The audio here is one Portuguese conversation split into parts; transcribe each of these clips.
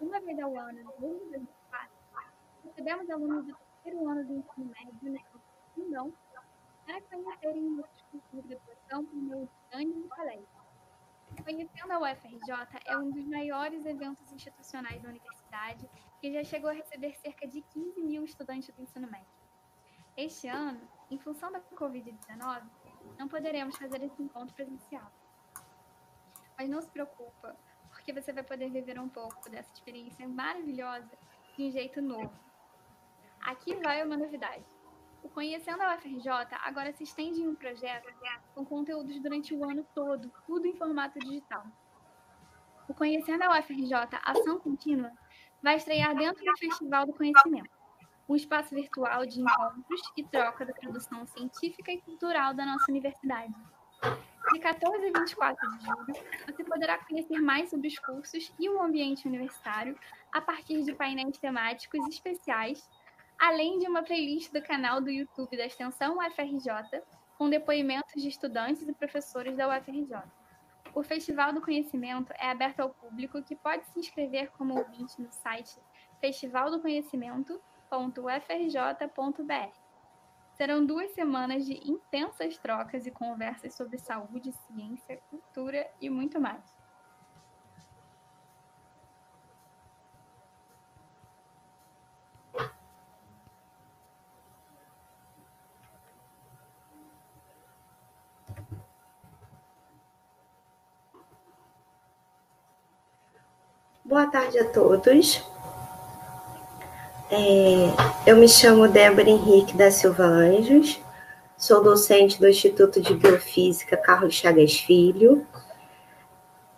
uma vez ao ano, no ano de 2004, recebemos alunos do terceiro ano do ensino médio, né, não, para conhecerem nossos cursos de graduação por meio de ânimo no colégio. Conhecendo a UFRJ é um dos maiores eventos institucionais da universidade, que já chegou a receber cerca de 15 mil estudantes do ensino médio. Este ano, em função da Covid-19, não poderemos fazer esse encontro presencial. Mas não se preocupa, porque você vai poder viver um pouco dessa experiência maravilhosa de um jeito novo. Aqui vai uma novidade. O Conhecendo a UFRJ agora se estende em um projeto com conteúdos durante o ano todo, tudo em formato digital. O Conhecendo a UFRJ Ação Contínua vai estrear dentro do Festival do Conhecimento, um espaço virtual de encontros e troca da produção científica e cultural da nossa universidade. De 14 a 24 de julho, você poderá conhecer mais sobre os cursos e o ambiente universitário a partir de painéis temáticos especiais além de uma playlist do canal do YouTube da extensão UFRJ, com depoimentos de estudantes e professores da UFRJ. O Festival do Conhecimento é aberto ao público que pode se inscrever como ouvinte no site festivaldoconhecimento.ufrj.br. Serão duas semanas de intensas trocas e conversas sobre saúde, ciência, cultura e muito mais. Boa tarde a todos. É, eu me chamo Débora Henrique da Silva Anjos, sou docente do Instituto de Biofísica Carlos Chagas Filho,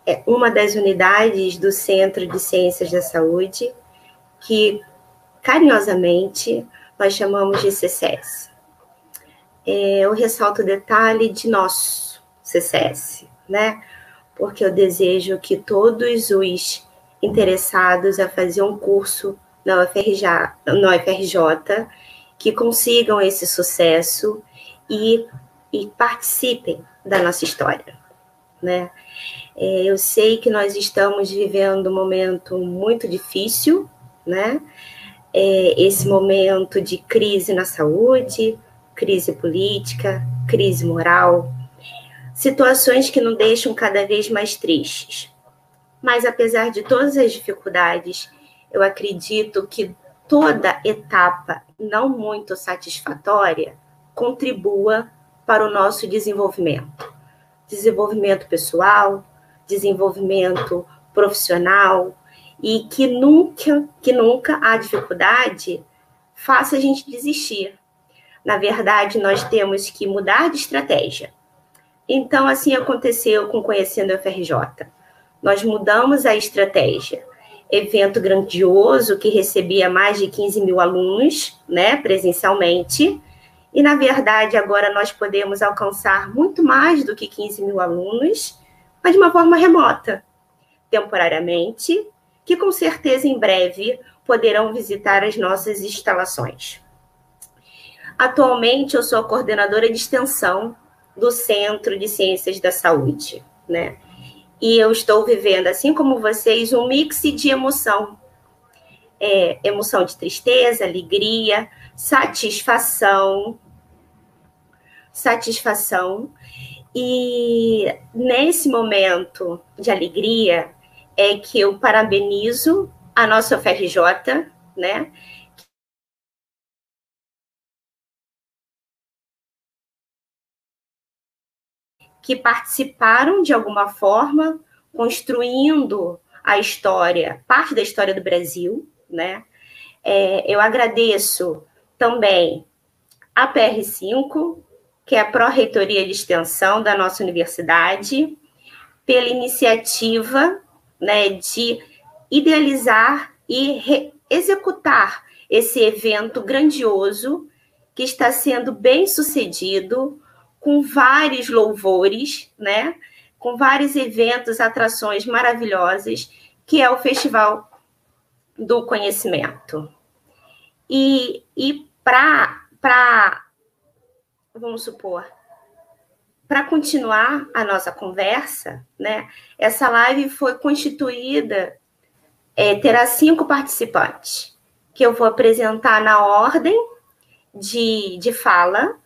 é uma das unidades do Centro de Ciências da Saúde, que carinhosamente nós chamamos de CCS. É, eu ressalto o detalhe de nosso CCS, né? Porque eu desejo que todos os interessados a fazer um curso na UFRJ, na UFRJ que consigam esse sucesso e, e participem da nossa história, né? É, eu sei que nós estamos vivendo um momento muito difícil, né? É, esse momento de crise na saúde, crise política, crise moral, situações que nos deixam cada vez mais tristes. Mas apesar de todas as dificuldades, eu acredito que toda etapa não muito satisfatória contribua para o nosso desenvolvimento. Desenvolvimento pessoal, desenvolvimento profissional e que nunca, que nunca a dificuldade faça a gente desistir. Na verdade, nós temos que mudar de estratégia. Então, assim aconteceu com Conhecendo a FRJ nós mudamos a estratégia. Evento grandioso que recebia mais de 15 mil alunos, né, presencialmente, e na verdade agora nós podemos alcançar muito mais do que 15 mil alunos, mas de uma forma remota, temporariamente, que com certeza em breve poderão visitar as nossas instalações. Atualmente eu sou coordenadora de extensão do Centro de Ciências da Saúde, né? E eu estou vivendo, assim como vocês, um mix de emoção. É, emoção de tristeza, alegria, satisfação. Satisfação. E nesse momento de alegria é que eu parabenizo a nossa UFRJ, né? Que participaram de alguma forma, construindo a história, parte da história do Brasil, né? É, eu agradeço também a PR5, que é a Pró-Reitoria de Extensão da nossa universidade, pela iniciativa né, de idealizar e executar esse evento grandioso que está sendo bem sucedido, com vários louvores, né? Com vários eventos, atrações maravilhosas, que é o Festival do Conhecimento. E, e para, vamos supor, para continuar a nossa conversa, né? Essa live foi constituída é, terá cinco participantes, que eu vou apresentar na ordem de, de fala.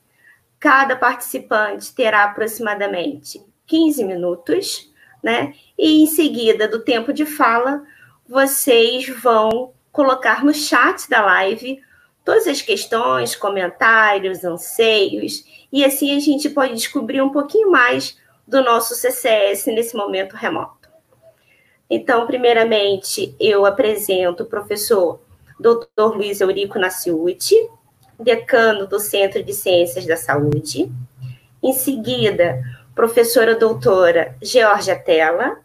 Cada participante terá aproximadamente 15 minutos, né? E em seguida do tempo de fala, vocês vão colocar no chat da live todas as questões, comentários, anseios, e assim a gente pode descobrir um pouquinho mais do nosso CCS nesse momento remoto. Então, primeiramente, eu apresento o professor Dr. Luiz Eurico Naciuti, decano do Centro de Ciências da Saúde. Em seguida, professora doutora Georgia Tela,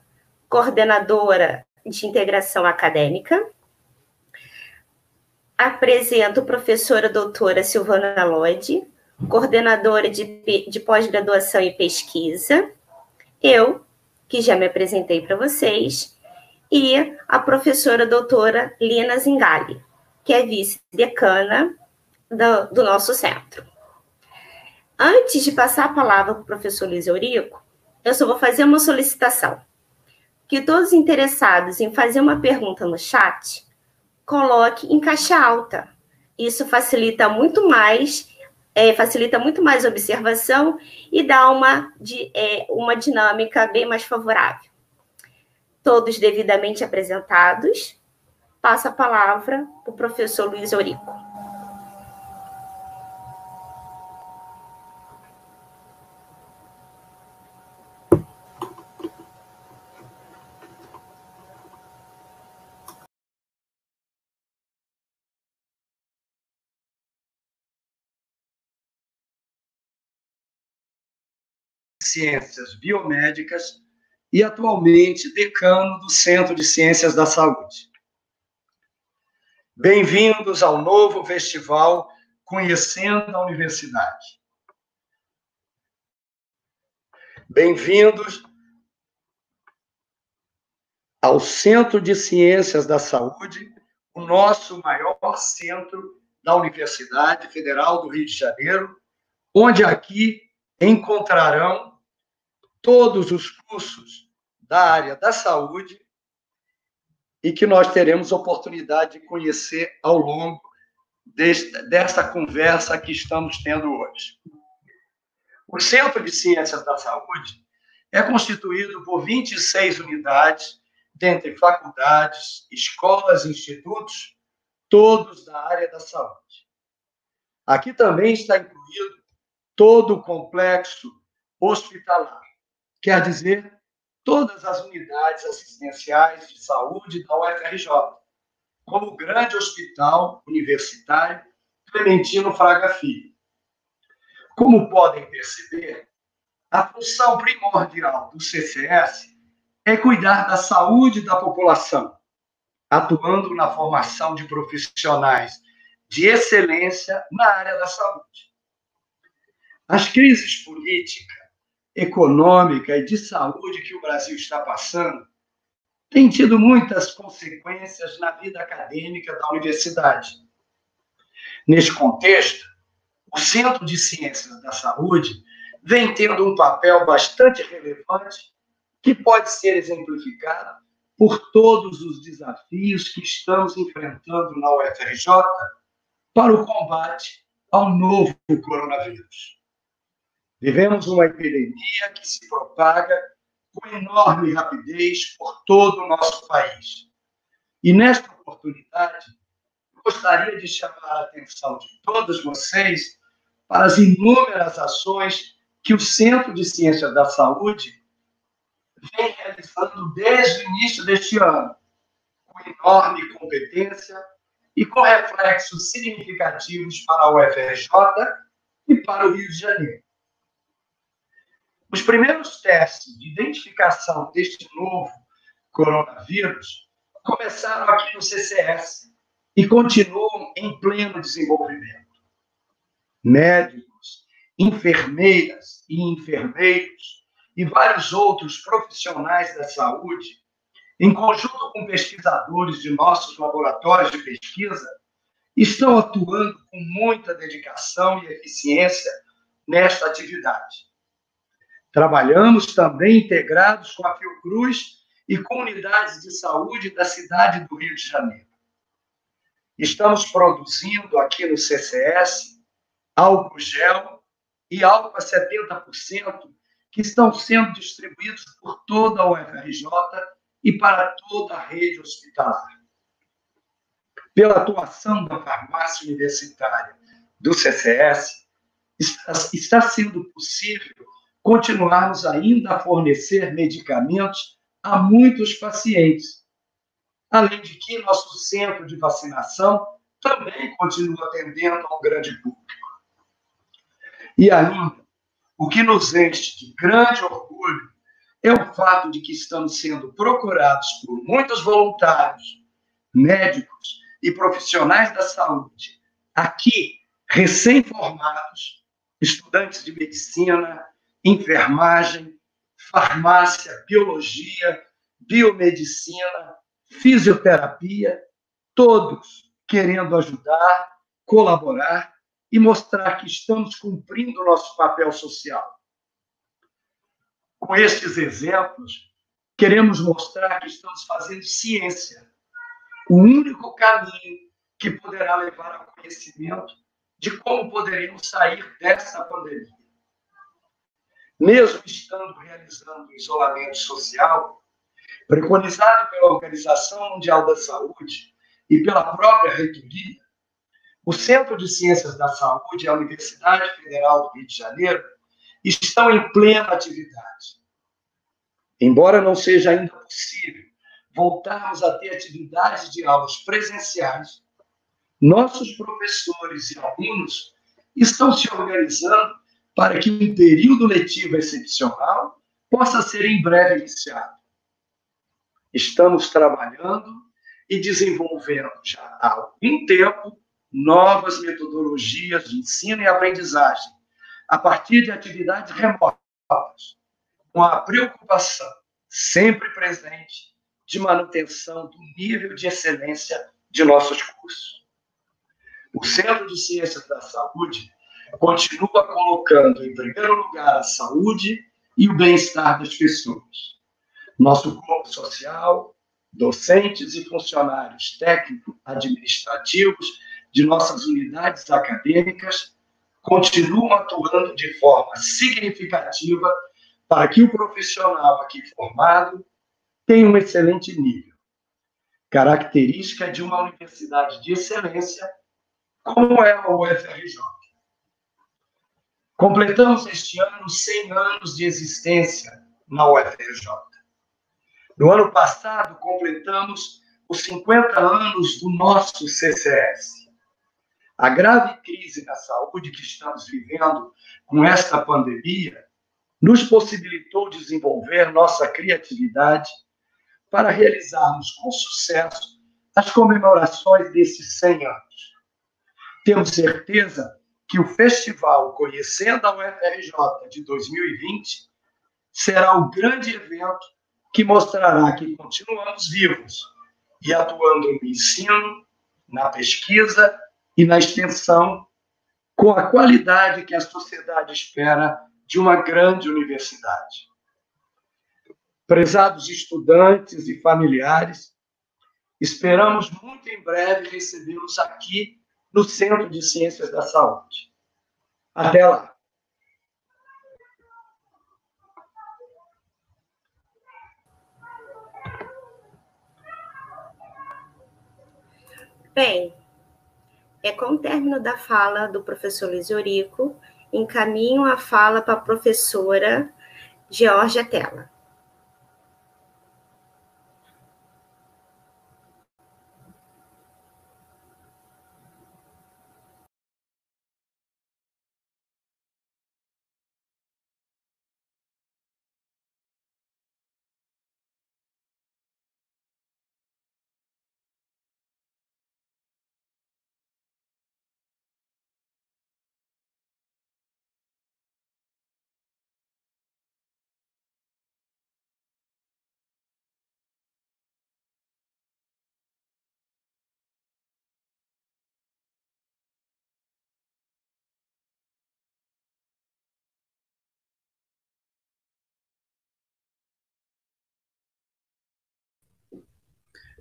coordenadora de integração acadêmica. Apresento professora doutora Silvana Lodi, coordenadora de, de pós-graduação e pesquisa. Eu, que já me apresentei para vocês, e a professora doutora Lina Zingali, que é vice-decana do, do, nosso centro. Antes de passar a palavra para o professor Luiz Eurico, eu só vou fazer uma solicitação. Que todos interessados em fazer uma pergunta no chat coloque em caixa alta. Isso facilita muito mais, é, facilita muito mais a observação e dá uma, de, é, uma dinâmica bem mais favorável. Todos devidamente apresentados, passo a palavra para o professor Luiz Eurico. Ciências Biomédicas e atualmente decano do Centro de Ciências da Saúde. Bem-vindos ao novo festival Conhecendo a Universidade. Bem-vindos ao Centro de Ciências da Saúde, o nosso maior centro da Universidade Federal do Rio de Janeiro, onde aqui encontrarão todos os cursos da área da saúde e que nós teremos oportunidade de conhecer ao longo deste, desta conversa que estamos tendo hoje. O Centro de Ciências da Saúde é constituído por 26 unidades, dentre faculdades, escolas institutos, todos da área da saúde. Aqui também está incluído todo o complexo hospitalar quer dizer todas as unidades assistenciais de saúde da UFRJ, como o grande hospital universitário Clementino Fraga Filho. Como podem perceber, a função primordial do CCS é cuidar da saúde da população, atuando na formação de profissionais de excelência na área da saúde. As crises políticas econômica e de saúde que o Brasil está passando tem tido muitas consequências na vida acadêmica da universidade. Neste contexto, o Centro de Ciências da Saúde vem tendo um papel bastante relevante que pode ser exemplificado por todos os desafios que estamos enfrentando na UFRJ para o combate ao novo coronavírus. Vivemos uma epidemia que se propaga com enorme rapidez por todo o nosso país. E nesta oportunidade, gostaria de chamar a atenção de todos vocês para as inúmeras ações que o Centro de Ciências da Saúde vem realizando desde o início deste ano, com enorme competência e com reflexos significativos para a UFRJ e para o Rio de Janeiro. Os primeiros testes de identificação deste novo coronavírus começaram aqui no CCS e continuam em pleno desenvolvimento. Médicos, enfermeiras e enfermeiros e vários outros profissionais da saúde, em conjunto com pesquisadores de nossos laboratórios de pesquisa, estão atuando com muita dedicação e eficiência nesta atividade Trabalhamos também integrados com a Fiocruz e comunidades de saúde da cidade do Rio de Janeiro. Estamos produzindo aqui no CCS álcool gel e álcool a 70% que estão sendo distribuídos por toda a UFRJ e para toda a rede hospitalar. Pela atuação da farmácia universitária do CCS, está sendo possível continuarmos ainda a fornecer medicamentos a muitos pacientes. Além de que nosso centro de vacinação também continua atendendo a um grande público. E ainda, o que nos enche de grande orgulho é o fato de que estamos sendo procurados por muitos voluntários, médicos e profissionais da saúde, aqui, recém-formados, estudantes de medicina, enfermagem, farmácia, biologia, biomedicina, fisioterapia, todos querendo ajudar, colaborar e mostrar que estamos cumprindo o nosso papel social. Com estes exemplos, queremos mostrar que estamos fazendo ciência, o único caminho que poderá levar ao conhecimento de como poderíamos sair dessa pandemia. Mesmo estando realizando isolamento social, preconizado pela Organização Mundial da Saúde e pela própria reitoria, o Centro de Ciências da Saúde e a Universidade Federal do Rio de Janeiro estão em plena atividade. Embora não seja ainda possível voltarmos a ter atividades de aulas presenciais, nossos professores e alunos estão se organizando para que um período letivo excepcional possa ser em breve iniciado. Estamos trabalhando e desenvolvendo já há algum tempo novas metodologias de ensino e aprendizagem a partir de atividades remotas, com a preocupação sempre presente de manutenção do nível de excelência de nossos cursos. O Centro de Ciências da Saúde continua colocando em primeiro lugar a saúde e o bem-estar das pessoas. Nosso corpo social, docentes e funcionários técnico-administrativos de nossas unidades acadêmicas continuam atuando de forma significativa para que o profissional aqui formado tenha um excelente nível, característica de uma universidade de excelência como é a UFRJ. Completamos este ano 100 anos de existência na UFRJ. No ano passado, completamos os 50 anos do nosso CCS. A grave crise da saúde que estamos vivendo com esta pandemia nos possibilitou desenvolver nossa criatividade para realizarmos com sucesso as comemorações desses 100 anos. Temos certeza que o festival Conhecendo a UFRJ de 2020 será o grande evento que mostrará que continuamos vivos e atuando no ensino, na pesquisa e na extensão, com a qualidade que a sociedade espera de uma grande universidade. Prezados estudantes e familiares, esperamos muito em breve recebê-los aqui no Centro de Ciências da Saúde. Até lá! Bem, é com o término da fala do professor Luiz Eurico, encaminho a fala para a professora Georgia Tela.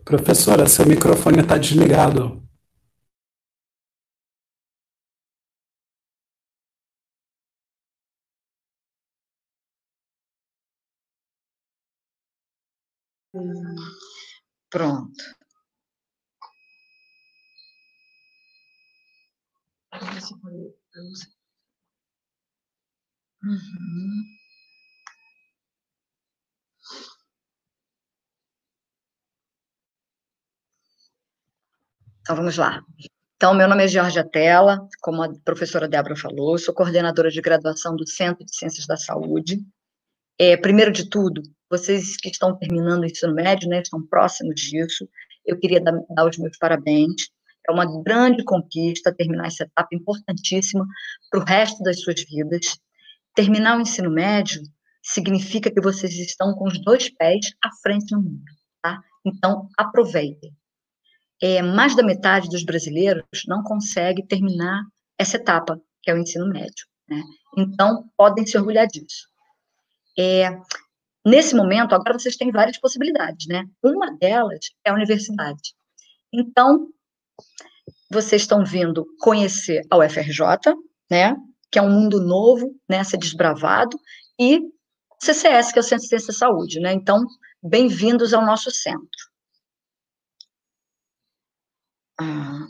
Professora, seu microfone está desligado. Pronto. Uhum. Então, vamos lá. Então, meu nome é Georgia Tela, como a professora Débora falou, sou coordenadora de graduação do Centro de Ciências da Saúde. É, primeiro de tudo, vocês que estão terminando o ensino médio, né, estão próximos disso, eu queria dar, dar os meus parabéns. É uma grande conquista terminar essa etapa importantíssima para o resto das suas vidas. Terminar o ensino médio significa que vocês estão com os dois pés à frente no mundo, tá? Então, aproveitem é, mais da metade dos brasileiros não consegue terminar essa etapa, que é o ensino médio. Né? Então, podem se orgulhar disso. É, nesse momento, agora vocês têm várias possibilidades, né? Uma delas é a universidade. Então, vocês estão vindo conhecer a UFRJ, né? Que é um mundo novo, né? Ser desbravado, e CCS, que é o Centro de Ciência e Saúde, né? Então, bem-vindos ao nosso centro. Ah.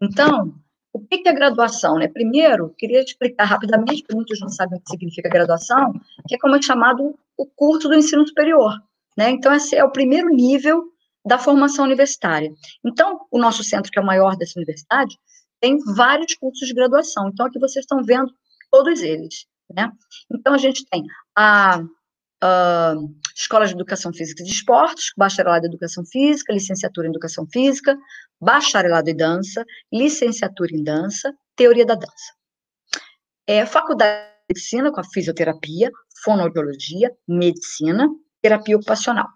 Então, o que é graduação? Né? Primeiro, queria explicar rapidamente, porque muitos não sabem o que significa graduação, que é como é chamado o curso do ensino superior. Né? Então, esse é o primeiro nível da formação universitária. Então, o nosso centro, que é o maior dessa universidade, tem vários cursos de graduação. Então, aqui vocês estão vendo todos eles. Né? Então, a gente tem a uh, Escola de Educação Física e de Esportes, bacharelado em Educação Física, licenciatura em Educação Física, bacharelado em Dança, licenciatura em Dança, Teoria da Dança. É, faculdade de Medicina com a Fisioterapia, Fonoaudiologia, Medicina, Terapia Ocupacional.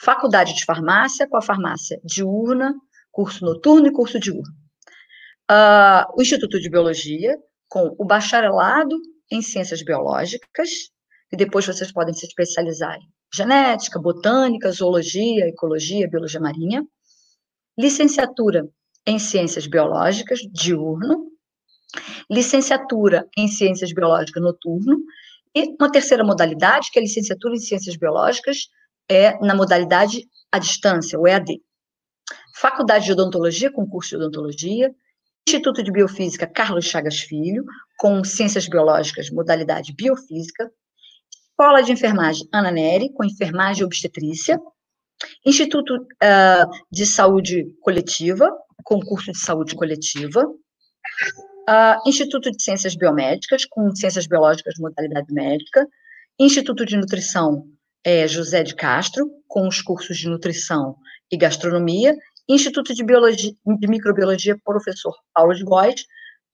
Faculdade de Farmácia com a Farmácia Diurna, curso noturno e curso diurno. Uh, o Instituto de Biologia, com o bacharelado em Ciências Biológicas, e depois vocês podem se especializar em genética, botânica, zoologia, ecologia, biologia marinha. Licenciatura em ciências biológicas, diurno. Licenciatura em ciências biológicas, noturno. E uma terceira modalidade, que é a licenciatura em ciências biológicas, é na modalidade à distância, o EAD. Faculdade de Odontologia, com curso de Odontologia, Instituto de Biofísica Carlos Chagas Filho, com Ciências Biológicas, modalidade Biofísica, Escola de Enfermagem Ana Neri, com enfermagem e obstetrícia, Instituto uh, de Saúde Coletiva, com curso de saúde coletiva, uh, Instituto de Ciências Biomédicas, com ciências biológicas de modalidade médica, Instituto de Nutrição é, José de Castro, com os cursos de nutrição e gastronomia, Instituto de, Biologia, de Microbiologia, professor Paulo de Góes,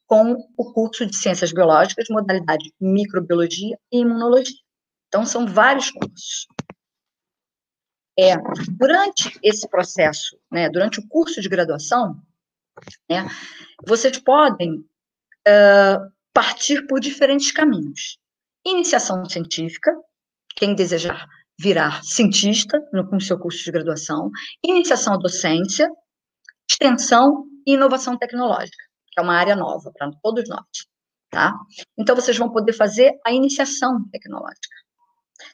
com o curso de Ciências Biológicas, modalidade Microbiologia e Imunologia. Então, são vários cursos. É, durante esse processo, né, durante o curso de graduação, né, vocês podem uh, partir por diferentes caminhos. Iniciação científica, quem desejar virar cientista no, no seu curso de graduação, iniciação à docência, extensão e inovação tecnológica, que é uma área nova para todos nós, tá? Então, vocês vão poder fazer a iniciação tecnológica.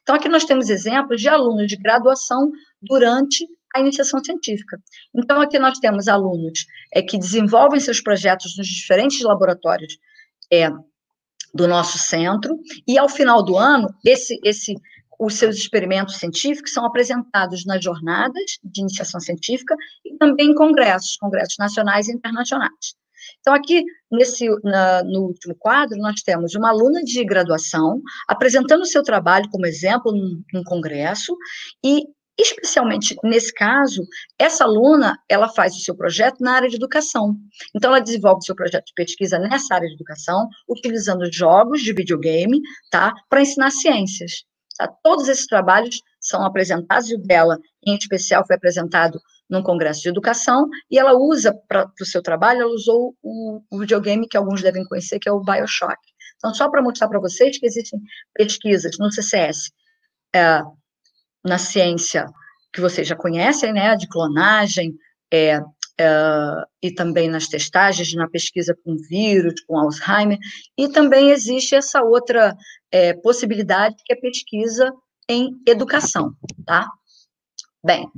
Então, aqui nós temos exemplos de alunos de graduação durante a iniciação científica. Então, aqui nós temos alunos é, que desenvolvem seus projetos nos diferentes laboratórios é, do nosso centro, e ao final do ano, esse, esse, os seus experimentos científicos são apresentados nas jornadas de iniciação científica e também em congressos, congressos nacionais e internacionais. Então, aqui, nesse, na, no último quadro, nós temos uma aluna de graduação apresentando o seu trabalho como exemplo num, num congresso e especialmente nesse caso, essa aluna, ela faz o seu projeto na área de educação. Então, ela desenvolve o seu projeto de pesquisa nessa área de educação, utilizando jogos de videogame, tá, para ensinar ciências. Tá? Todos esses trabalhos são apresentados, e o dela, em especial, foi apresentado num congresso de educação, e ela usa para o seu trabalho, ela usou o, o, videogame que alguns devem conhecer, que é o Bioshock. Então, só para mostrar para vocês que existem pesquisas no CCS é, na ciência que vocês já conhecem, né, de clonagem, é, é, e também nas testagens, na pesquisa com vírus, com Alzheimer, e também existe essa outra é, possibilidade, que é pesquisa em educação, tá? Bem,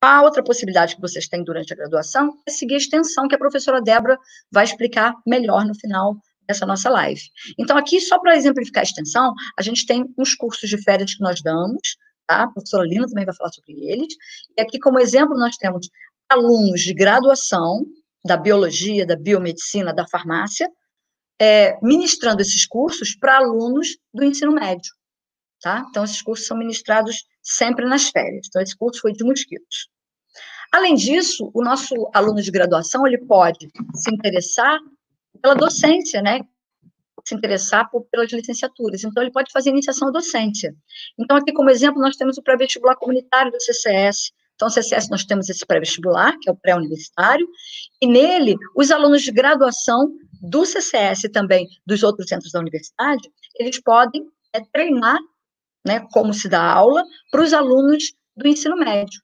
a outra possibilidade que vocês têm durante a graduação é seguir a extensão, que a professora Débora vai explicar melhor no final dessa nossa live. Então, aqui, só para exemplificar a extensão, a gente tem uns cursos de férias que nós damos, tá? A professora Lina também vai falar sobre eles. E aqui, como exemplo, nós temos alunos de graduação da biologia, da biomedicina, da farmácia, é, ministrando esses cursos para alunos do ensino médio, tá? Então, esses cursos são ministrados sempre nas férias. Então, esse curso foi de mosquitos. Além disso, o nosso aluno de graduação, ele pode se interessar pela docência, né? Se interessar por, pelas licenciaturas. Então, ele pode fazer iniciação à docência. Então, aqui como exemplo, nós temos o pré-vestibular comunitário do CCS. Então, no CCS nós temos esse pré-vestibular, que é o pré-universitário, e nele, os alunos de graduação do CCS e também dos outros centros da universidade, eles podem é, treinar, né, como se dá aula, para os alunos do ensino médio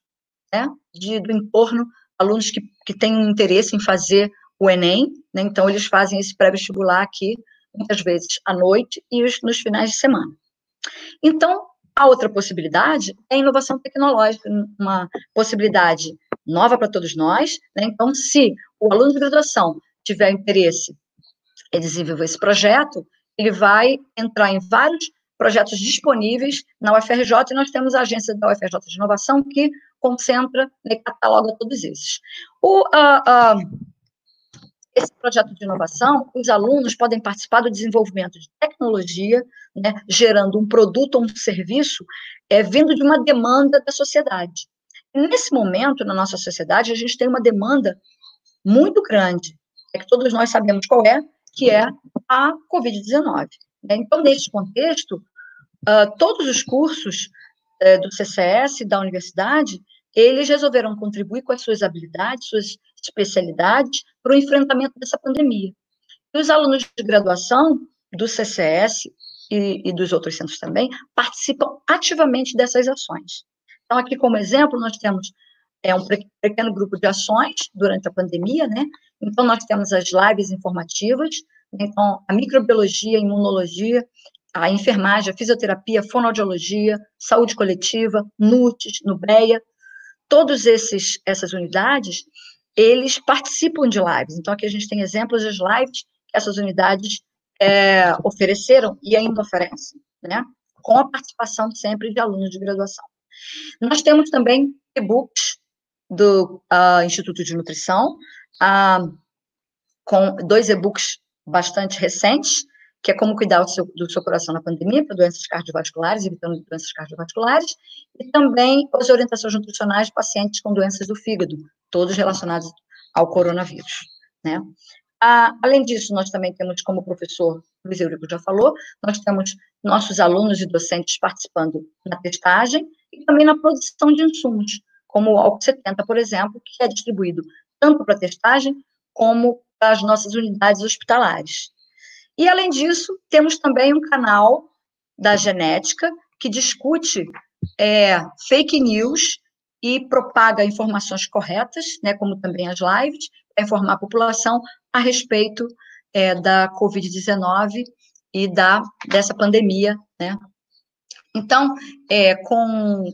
né, de, do entorno, alunos que, que têm interesse em fazer o Enem, né, então eles fazem esse pré-vestibular aqui, muitas vezes à noite e os, nos finais de semana. Então, a outra possibilidade é a inovação tecnológica, uma possibilidade nova para todos nós, né, então, se o aluno de graduação tiver interesse em desenvolver esse projeto, ele vai entrar em vários projetos disponíveis na UFRJ, e nós temos a agência da UFRJ de inovação que concentra e cataloga todos esses. O, uh, uh, esse projeto de inovação, os alunos podem participar do desenvolvimento de tecnologia, né, gerando um produto ou um serviço é, vindo de uma demanda da sociedade. Nesse momento, na nossa sociedade, a gente tem uma demanda muito grande, é que todos nós sabemos qual é, que é a Covid-19. Né? Então, nesse contexto, uh, todos os cursos uh, do CCS, da universidade, eles resolveram contribuir com as suas habilidades, suas especialidades, para o enfrentamento dessa pandemia. E os alunos de graduação do CCS e, e dos outros centros também participam ativamente dessas ações. Então, aqui como exemplo, nós temos é, um pequeno grupo de ações durante a pandemia, né? Então, nós temos as lives informativas, então, a microbiologia, a imunologia, a enfermagem, a fisioterapia, a fonoaudiologia, saúde coletiva, NUTES, NUBREA, todos esses essas unidades, eles participam de lives. Então, aqui a gente tem exemplos das lives que essas unidades é, ofereceram e ainda oferecem, né? Com a participação sempre de alunos de graduação. Nós temos também e-books do uh, Instituto de Nutrição, uh, com dois e-books bastante recentes, que é como cuidar do seu, do seu coração na pandemia, para doenças cardiovasculares, evitando doenças cardiovasculares, e também as orientações nutricionais de pacientes com doenças do fígado, todos relacionados ao coronavírus, né? Ah, além disso, nós também temos, como o professor Luiz Eurico já falou, nós temos nossos alunos e docentes participando na testagem e também na produção de insumos, como o álcool 70, por exemplo, que é distribuído tanto para testagem como para as nossas unidades hospitalares. E, além disso, temos também um canal da genética que discute é, fake news e propaga informações corretas, né, como também as lives, para informar a população a respeito é, da Covid-19 e da, dessa pandemia, né. Então, é, com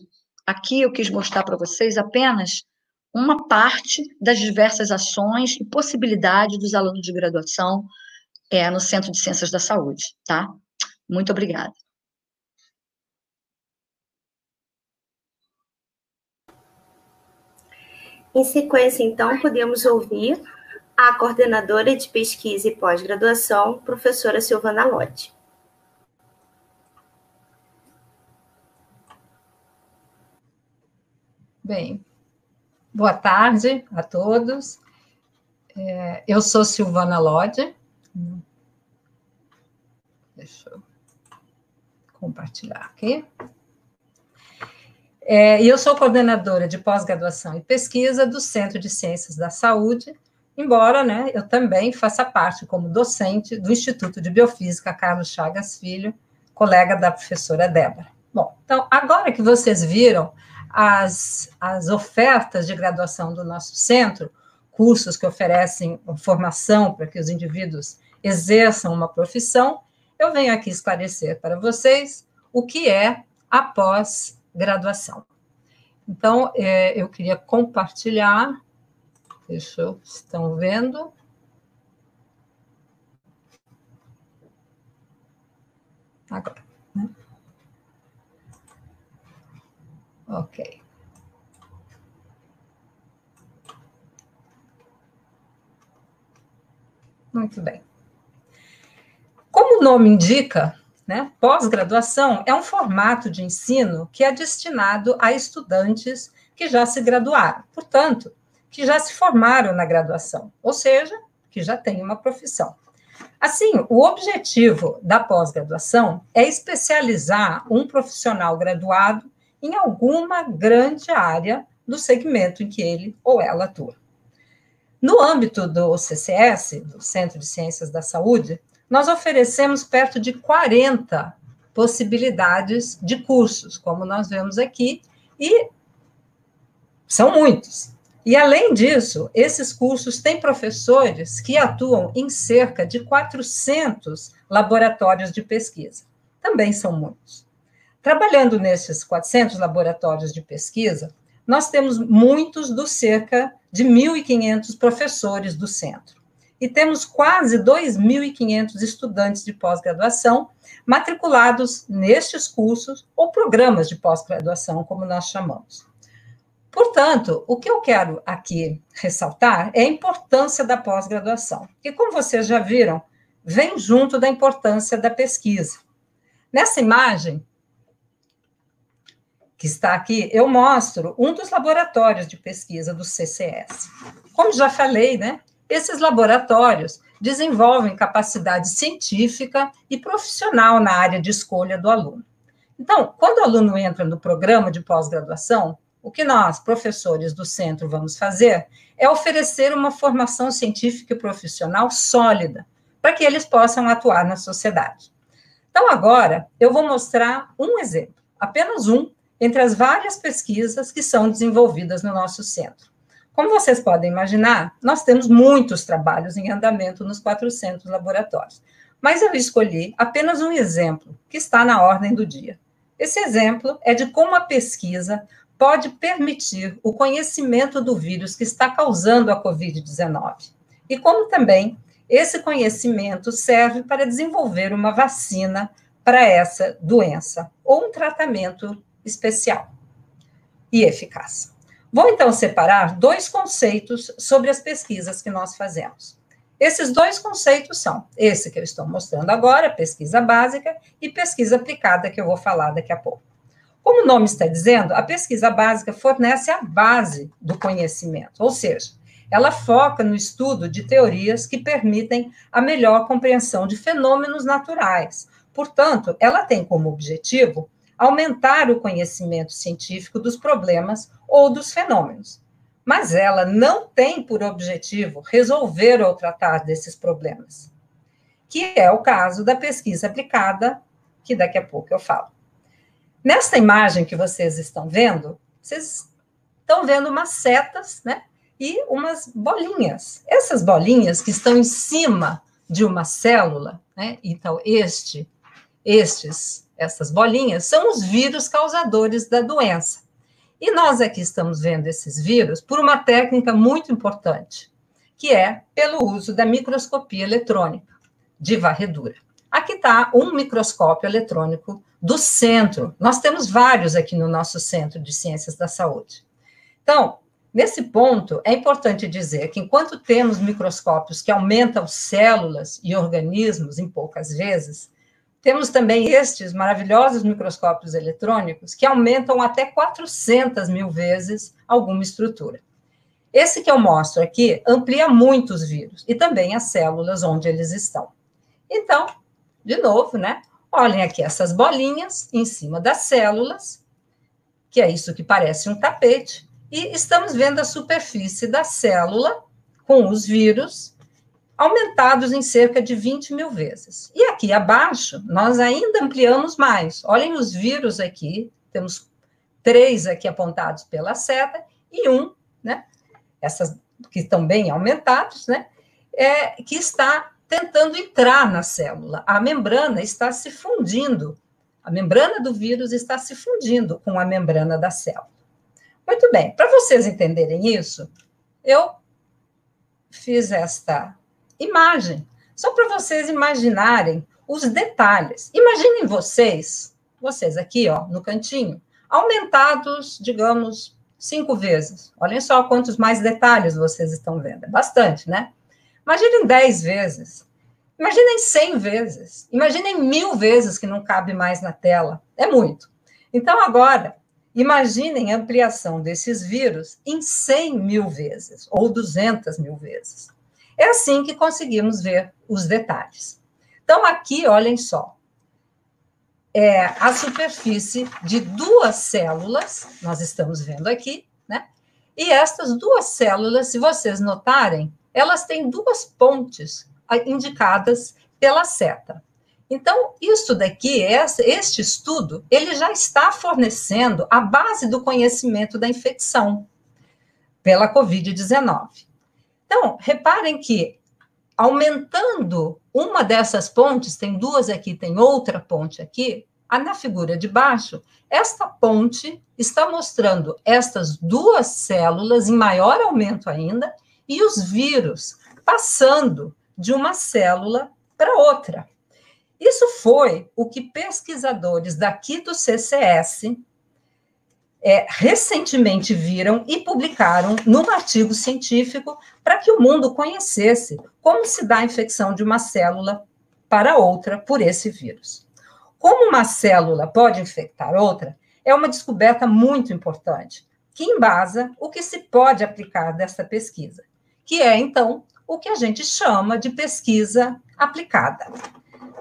aqui eu quis mostrar para vocês apenas uma parte das diversas ações e possibilidades dos alunos de graduação é, no Centro de Ciências da Saúde, tá? Muito obrigada. Em sequência, então, podemos ouvir a coordenadora de pesquisa e pós-graduação, professora Silvana Lotti. Bem, boa tarde a todos. É, eu sou Silvana Lodge, Deixa eu compartilhar aqui. É, e eu sou coordenadora de pós-graduação e pesquisa do Centro de Ciências da Saúde, embora né, eu também faça parte como docente do Instituto de Biofísica Carlos Chagas Filho, colega da professora Débora. Bom, então, agora que vocês viram as, as ofertas de graduação do nosso centro, cursos que oferecem formação para que os indivíduos exerçam uma profissão, eu venho aqui esclarecer para vocês o que é a pós-graduação. Então, é, eu queria compartilhar, deixa eu, estão vendo? Agora. Né? Ok. Muito bem. Como o nome indica, né, pós-graduação é um formato de ensino que é destinado a estudantes que já se graduaram, portanto, que já se formaram na graduação, ou seja, que já têm uma profissão. Assim, o objetivo da pós-graduação é especializar um profissional graduado em alguma grande área do segmento em que ele ou ela atua. No âmbito do CCS, do Centro de Ciências da Saúde, nós oferecemos perto de 40 possibilidades de cursos, como nós vemos aqui, e são muitos. E, além disso, esses cursos têm professores que atuam em cerca de 400 laboratórios de pesquisa. Também são muitos. Trabalhando nesses 400 laboratórios de pesquisa, nós temos muitos dos cerca de 1.500 professores do centro. E temos quase 2.500 estudantes de pós-graduação matriculados nestes cursos ou programas de pós-graduação, como nós chamamos. Portanto, o que eu quero aqui ressaltar é a importância da pós-graduação, que, como vocês já viram, vem junto da importância da pesquisa. Nessa imagem, que está aqui, eu mostro um dos laboratórios de pesquisa do CCS. Como já falei, né, esses laboratórios desenvolvem capacidade científica e profissional na área de escolha do aluno. Então, quando o aluno entra no programa de pós-graduação, o que nós, professores do centro, vamos fazer é oferecer uma formação científica e profissional sólida, para que eles possam atuar na sociedade. Então, agora, eu vou mostrar um exemplo, apenas um, entre as várias pesquisas que são desenvolvidas no nosso centro. Como vocês podem imaginar, nós temos muitos trabalhos em andamento nos 400 laboratórios, mas eu escolhi apenas um exemplo que está na ordem do dia. Esse exemplo é de como a pesquisa pode permitir o conhecimento do vírus que está causando a Covid-19 e como também esse conhecimento serve para desenvolver uma vacina para essa doença ou um tratamento especial e eficaz. Vou então separar dois conceitos sobre as pesquisas que nós fazemos. Esses dois conceitos são esse que eu estou mostrando agora, pesquisa básica, e pesquisa aplicada, que eu vou falar daqui a pouco. Como o nome está dizendo, a pesquisa básica fornece a base do conhecimento, ou seja, ela foca no estudo de teorias que permitem a melhor compreensão de fenômenos naturais. Portanto, ela tem como objetivo aumentar o conhecimento científico dos problemas ou dos fenômenos. Mas ela não tem por objetivo resolver ou tratar desses problemas, que é o caso da pesquisa aplicada, que daqui a pouco eu falo. Nesta imagem que vocês estão vendo, vocês estão vendo umas setas, né? E umas bolinhas. Essas bolinhas que estão em cima de uma célula, né? Então, este, estes, essas bolinhas são os vírus causadores da doença. E nós aqui estamos vendo esses vírus por uma técnica muito importante, que é pelo uso da microscopia eletrônica de varredura. Aqui está um microscópio eletrônico do centro. Nós temos vários aqui no nosso Centro de Ciências da Saúde. Então, nesse ponto, é importante dizer que enquanto temos microscópios que aumentam células e organismos em poucas vezes, temos também estes maravilhosos microscópios eletrônicos que aumentam até 400 mil vezes alguma estrutura. Esse que eu mostro aqui amplia muito os vírus e também as células onde eles estão. Então, de novo, né? Olhem aqui essas bolinhas em cima das células, que é isso que parece um tapete, e estamos vendo a superfície da célula com os vírus aumentados em cerca de 20 mil vezes. E aqui abaixo, nós ainda ampliamos mais. Olhem os vírus aqui, temos três aqui apontados pela seta e um, né? Essas que estão bem aumentados, né? É, que está tentando entrar na célula. A membrana está se fundindo. A membrana do vírus está se fundindo com a membrana da célula. Muito bem, para vocês entenderem isso, eu fiz esta imagem, só para vocês imaginarem os detalhes. Imaginem vocês, vocês aqui, ó, no cantinho, aumentados, digamos, cinco vezes. Olhem só quantos mais detalhes vocês estão vendo. É bastante, né? Imaginem dez vezes. Imaginem cem vezes. Imaginem mil vezes que não cabe mais na tela. É muito. Então, agora, imaginem a ampliação desses vírus em 100 mil vezes, ou 200 mil vezes. É assim que conseguimos ver os detalhes. Então, aqui, olhem só. É a superfície de duas células, nós estamos vendo aqui, né? E estas duas células, se vocês notarem, elas têm duas pontes indicadas pela seta. Então, isso daqui, este estudo, ele já está fornecendo a base do conhecimento da infecção pela Covid-19. Então, reparem que aumentando uma dessas pontes, tem duas aqui, tem outra ponte aqui, na figura de baixo, esta ponte está mostrando estas duas células em maior aumento ainda e os vírus passando de uma célula para outra. Isso foi o que pesquisadores daqui do CCS é, recentemente viram e publicaram num artigo científico para que o mundo conhecesse como se dá a infecção de uma célula para outra por esse vírus. Como uma célula pode infectar outra, é uma descoberta muito importante, que embasa o que se pode aplicar dessa pesquisa, que é, então, o que a gente chama de pesquisa aplicada.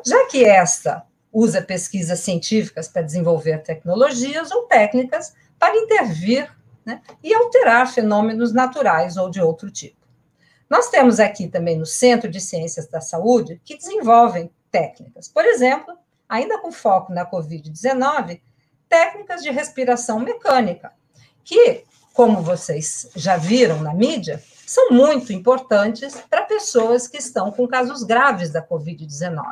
Já que esta usa pesquisas científicas para desenvolver tecnologias ou técnicas para intervir né, e alterar fenômenos naturais ou de outro tipo. Nós temos aqui também no Centro de Ciências da Saúde que desenvolvem técnicas. Por exemplo, ainda com foco na Covid-19, técnicas de respiração mecânica, que, como vocês já viram na mídia, são muito importantes para pessoas que estão com casos graves da Covid-19.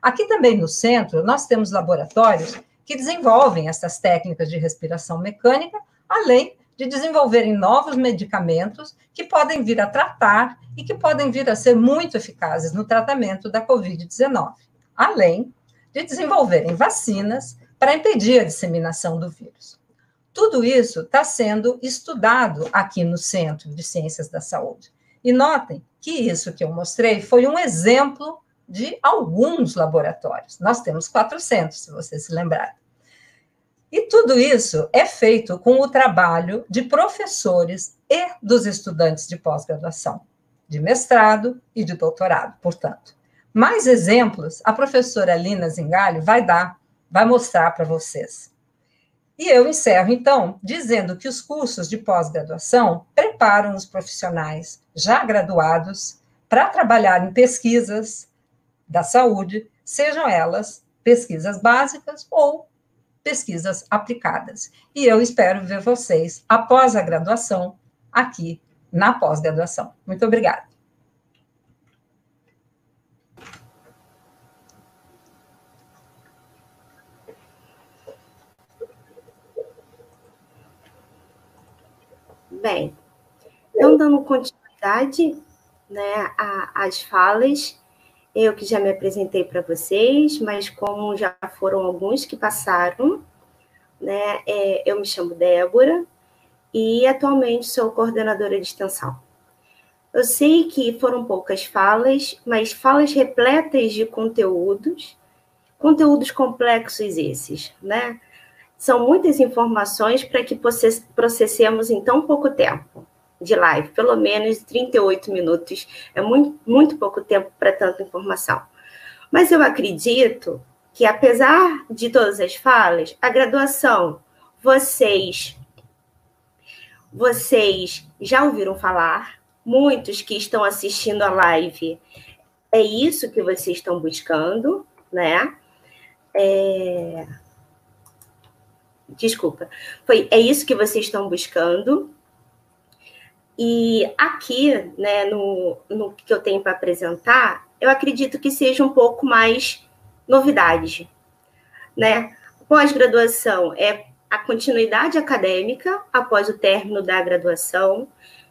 Aqui também no centro, nós temos laboratórios que desenvolvem essas técnicas de respiração mecânica, além de desenvolverem novos medicamentos que podem vir a tratar e que podem vir a ser muito eficazes no tratamento da Covid-19, além de desenvolverem vacinas para impedir a disseminação do vírus. Tudo isso está sendo estudado aqui no Centro de Ciências da Saúde. E notem que isso que eu mostrei foi um exemplo de alguns laboratórios. Nós temos 400, se vocês se lembrarem. E tudo isso é feito com o trabalho de professores e dos estudantes de pós-graduação, de mestrado e de doutorado, portanto. Mais exemplos a professora Lina Zingalho vai dar, vai mostrar para vocês. E eu encerro, então, dizendo que os cursos de pós-graduação preparam os profissionais já graduados para trabalhar em pesquisas da saúde, sejam elas pesquisas básicas ou pesquisas aplicadas. E eu espero ver vocês após a graduação aqui na pós-graduação. Muito obrigada. Bem, então dando continuidade né, às falas, eu que já me apresentei para vocês, mas como já foram alguns que passaram, né, é, eu me chamo Débora e atualmente sou coordenadora de extensão. Eu sei que foram poucas falas, mas falas repletas de conteúdos, conteúdos complexos esses, né? São muitas informações para que processemos em tão pouco tempo de live, pelo menos 38 minutos, é muito, muito pouco tempo para tanta informação. Mas eu acredito que, apesar de todas as falas, a graduação, vocês, vocês já ouviram falar, muitos que estão assistindo a live, é isso que vocês estão buscando, né? É... Desculpa, foi, é isso que vocês estão buscando. E aqui, né, no, no que eu tenho para apresentar, eu acredito que seja um pouco mais novidade, né? Pós-graduação é a continuidade acadêmica após o término da graduação,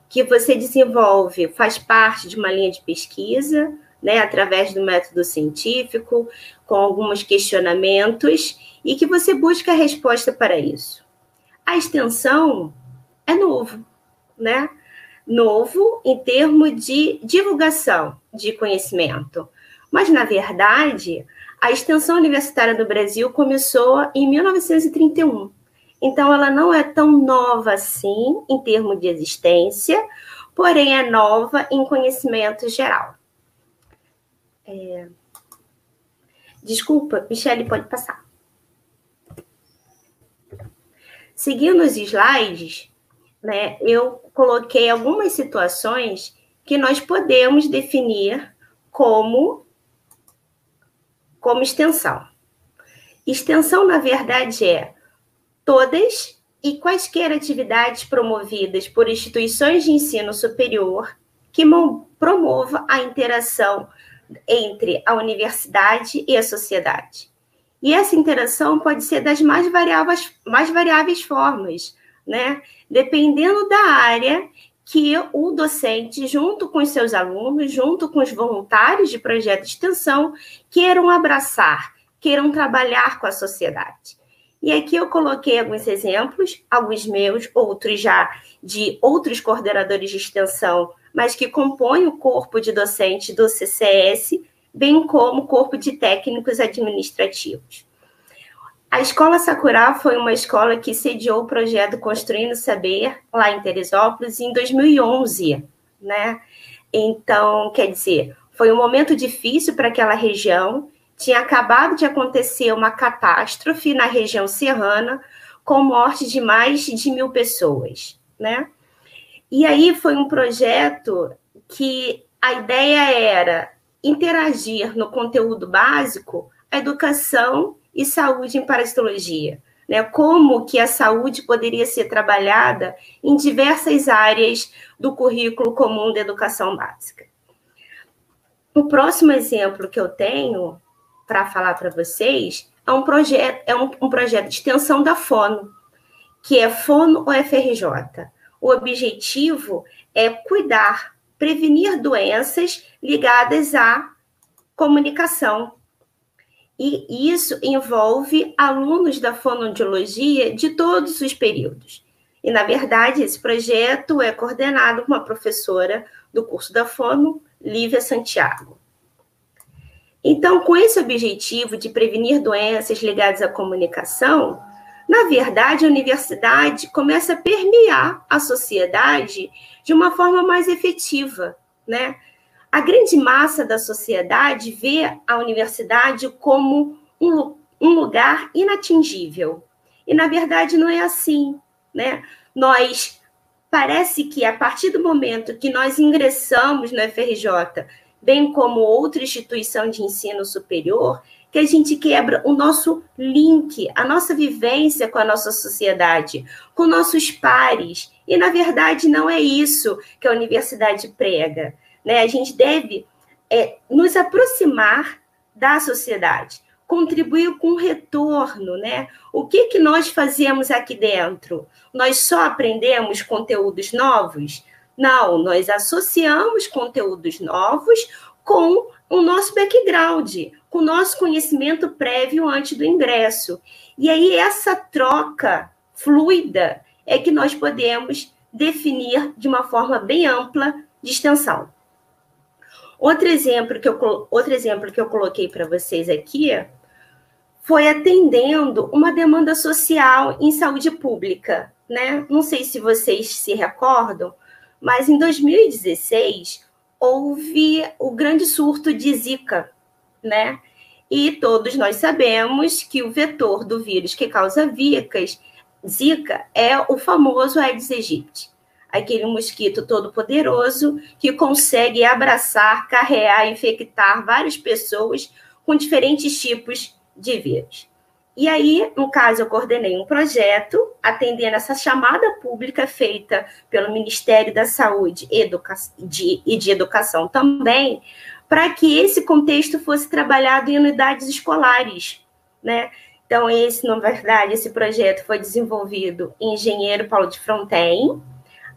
que você desenvolve, faz parte de uma linha de pesquisa, né, através do método científico, com alguns questionamentos, e que você busca a resposta para isso. A extensão é novo, né? Novo em termos de divulgação de conhecimento. Mas, na verdade, a extensão universitária do Brasil começou em 1931. Então, ela não é tão nova assim em termos de existência, porém é nova em conhecimento geral. É... Desculpa, Michele, pode passar. Seguindo os slides, né, eu coloquei algumas situações que nós podemos definir como, como extensão. Extensão, na verdade, é todas e quaisquer atividades promovidas por instituições de ensino superior que promova a interação entre a universidade e a sociedade. E essa interação pode ser das mais variáveis, mais variáveis formas, né? Dependendo da área que o docente, junto com os seus alunos, junto com os voluntários de projeto de extensão, queiram abraçar, queiram trabalhar com a sociedade. E aqui eu coloquei alguns exemplos, alguns meus, outros já de outros coordenadores de extensão mas que compõe o corpo de docente do CCS, bem como o corpo de técnicos administrativos. A Escola Sakura foi uma escola que sediou o projeto Construindo Saber, lá em Teresópolis, em 2011, né? Então, quer dizer, foi um momento difícil para aquela região, tinha acabado de acontecer uma catástrofe na região serrana, com morte de mais de mil pessoas, né? E aí foi um projeto que a ideia era interagir no conteúdo básico a educação e saúde em parasitologia, né? Como que a saúde poderia ser trabalhada em diversas áreas do currículo comum da educação básica. O próximo exemplo que eu tenho para falar para vocês é um projeto é um, um projeto de extensão da Fono, que é Fono UFRJ o objetivo é cuidar, prevenir doenças ligadas à comunicação. E isso envolve alunos da fonoaudiologia de todos os períodos. E, na verdade, esse projeto é coordenado por uma professora do curso da Fono, Lívia Santiago. Então, com esse objetivo de prevenir doenças ligadas à comunicação, na verdade, a universidade começa a permear a sociedade de uma forma mais efetiva, né? A grande massa da sociedade vê a universidade como um, um lugar inatingível. E, na verdade, não é assim, né? Nós, parece que a partir do momento que nós ingressamos no FRJ, bem como outra instituição de ensino superior, que a gente quebra o nosso link, a nossa vivência com a nossa sociedade, com nossos pares. E, na verdade, não é isso que a universidade prega. Né? A gente deve é, nos aproximar da sociedade, contribuir com retorno, né? O que, que nós fazemos aqui dentro? Nós só aprendemos conteúdos novos? Não, nós associamos conteúdos novos com o nosso background, com o nosso conhecimento prévio antes do ingresso. E aí, essa troca fluida é que nós podemos definir de uma forma bem ampla de extensão. Outro exemplo que eu, outro exemplo que eu coloquei para vocês aqui foi atendendo uma demanda social em saúde pública. Né? Não sei se vocês se recordam, mas em 2016 houve o grande surto de Zika, né? E todos nós sabemos que o vetor do vírus que causa vicas, Zika é o famoso Aedes aegypti. Aquele mosquito todo poderoso que consegue abraçar, carrear, infectar várias pessoas com diferentes tipos de vírus. E aí, no caso, eu coordenei um projeto atendendo essa chamada pública feita pelo Ministério da Saúde e de Educação também, para que esse contexto fosse trabalhado em unidades escolares, né? Então, esse, na verdade, esse projeto foi desenvolvido em Engenheiro Paulo de Fronten.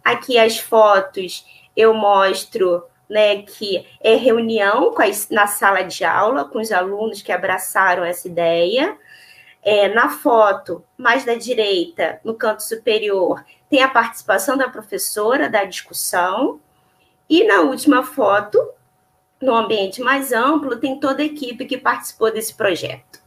Aqui as fotos eu mostro né, que é reunião a, na sala de aula com os alunos que abraçaram essa ideia. É, na foto, mais da direita, no canto superior, tem a participação da professora da discussão. E na última foto, no ambiente mais amplo, tem toda a equipe que participou desse projeto.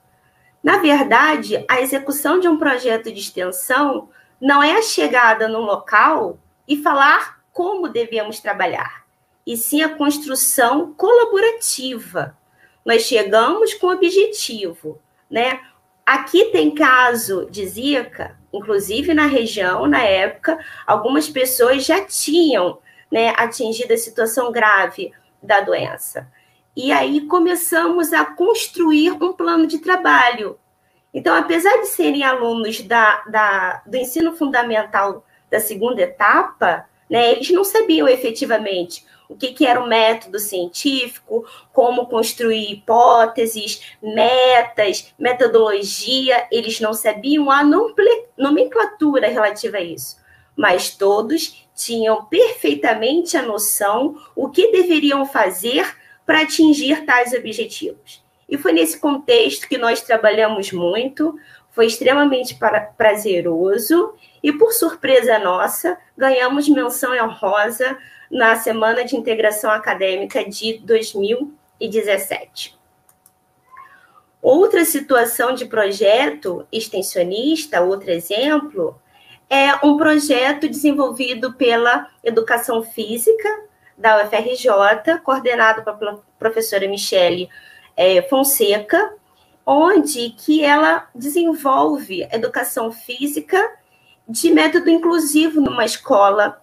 Na verdade, a execução de um projeto de extensão não é a chegada no local e falar como devemos trabalhar, e sim a construção colaborativa. Nós chegamos com objetivo, né? Aqui tem caso de Zika, inclusive na região, na época, algumas pessoas já tinham né, atingido a situação grave da doença. E aí começamos a construir um plano de trabalho. Então, apesar de serem alunos da, da, do ensino fundamental da segunda etapa, né, eles não sabiam efetivamente o que, que era o método científico, como construir hipóteses, metas, metodologia, eles não sabiam a nomenclatura relativa a isso, mas todos tinham perfeitamente a noção o que deveriam fazer para atingir tais objetivos. E foi nesse contexto que nós trabalhamos muito, foi extremamente prazeroso e, por surpresa nossa, ganhamos menção honrosa na Semana de Integração Acadêmica de 2017. Outra situação de projeto extensionista, outro exemplo, é um projeto desenvolvido pela Educação Física da UFRJ, coordenado pela professora Michele é, Fonseca, onde que ela desenvolve educação física de método inclusivo numa escola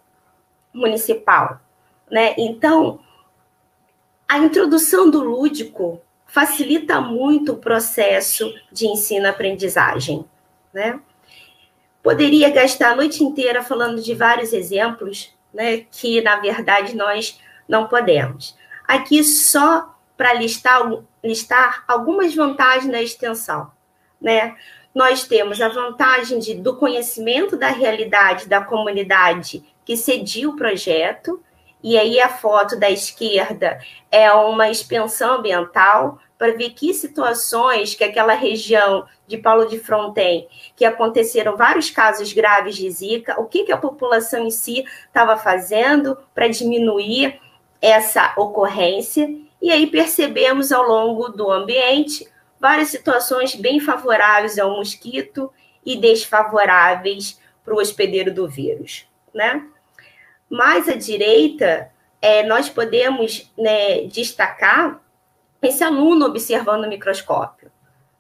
municipal, né? Então, a introdução do lúdico facilita muito o processo de ensino-aprendizagem, né? Poderia gastar a noite inteira falando de vários exemplos, né, que na verdade nós não podemos. Aqui só para listar, listar algumas vantagens da extensão, né? Nós temos a vantagem de, do conhecimento da realidade da comunidade que cediu o projeto, e aí a foto da esquerda é uma expensão ambiental para ver que situações que aquela região de Paulo de Fronten, que aconteceram vários casos graves de Zika, o que, que a população em si estava fazendo para diminuir essa ocorrência. E aí percebemos ao longo do ambiente várias situações bem favoráveis ao mosquito e desfavoráveis para o hospedeiro do vírus, né? Mais à direita, é, nós podemos né, destacar esse aluno observando o microscópio.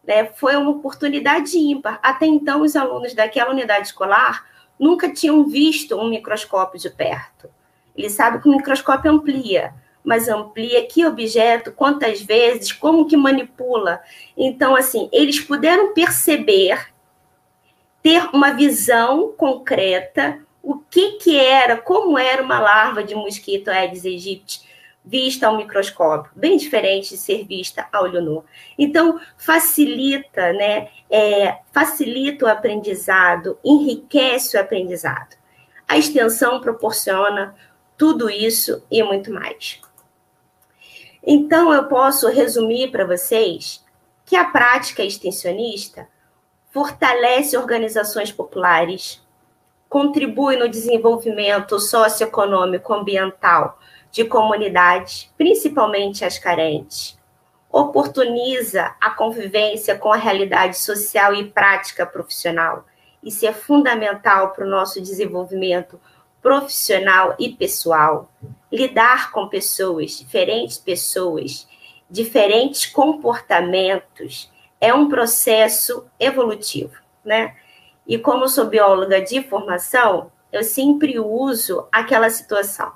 Né? Foi uma oportunidade ímpar. Até então, os alunos daquela unidade escolar nunca tinham visto um microscópio de perto. Eles sabem que o microscópio amplia, mas amplia que objeto, quantas vezes, como que manipula. Então, assim, eles puderam perceber, ter uma visão concreta o que, que era, como era uma larva de mosquito Aedes aegypti vista ao microscópio, bem diferente de ser vista a olho nu. Então, facilita, né, é, facilita o aprendizado, enriquece o aprendizado. A extensão proporciona tudo isso e muito mais. Então, eu posso resumir para vocês que a prática extensionista fortalece organizações populares, contribui no desenvolvimento socioeconômico ambiental de comunidades, principalmente as carentes, oportuniza a convivência com a realidade social e prática profissional. Isso é fundamental para o nosso desenvolvimento profissional e pessoal. Lidar com pessoas, diferentes pessoas, diferentes comportamentos, é um processo evolutivo, né? E como sou bióloga de formação, eu sempre uso aquela situação.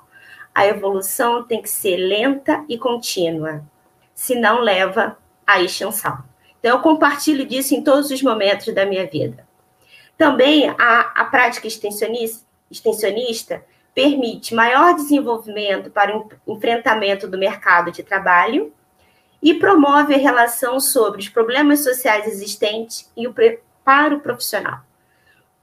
A evolução tem que ser lenta e contínua, senão leva à extinção. Então, eu compartilho disso em todos os momentos da minha vida. Também a, a prática extensionista, extensionista permite maior desenvolvimento para o enfrentamento do mercado de trabalho e promove a relação sobre os problemas sociais existentes e o para o profissional.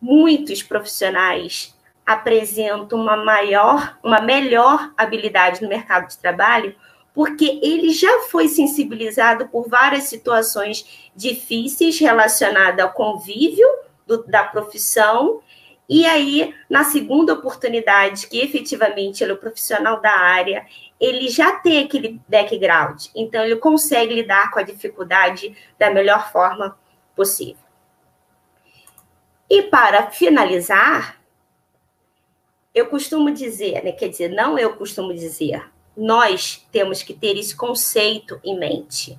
Muitos profissionais apresentam uma maior, uma melhor habilidade no mercado de trabalho porque ele já foi sensibilizado por várias situações difíceis relacionadas ao convívio do, da profissão e aí, na segunda oportunidade, que efetivamente ele é o profissional da área, ele já tem aquele background, então ele consegue lidar com a dificuldade da melhor forma possível. E para finalizar, eu costumo dizer, né, quer dizer, não eu costumo dizer, nós temos que ter esse conceito em mente.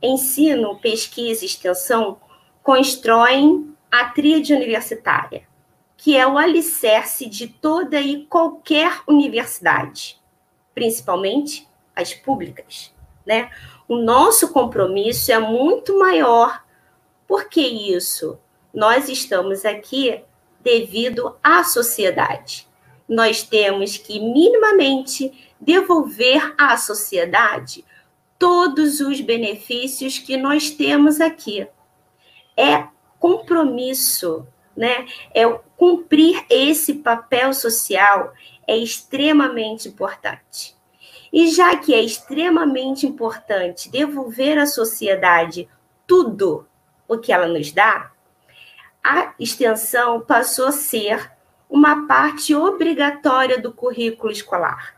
Ensino, pesquisa e extensão constroem a tríade universitária que é o alicerce de toda e qualquer universidade, principalmente as públicas, né? O nosso compromisso é muito maior. Por que isso? Nós estamos aqui devido à sociedade. Nós temos que minimamente devolver à sociedade todos os benefícios que nós temos aqui. É compromisso né? É cumprir esse papel social é extremamente importante. E já que é extremamente importante devolver à sociedade tudo o que ela nos dá, a extensão passou a ser uma parte obrigatória do currículo escolar.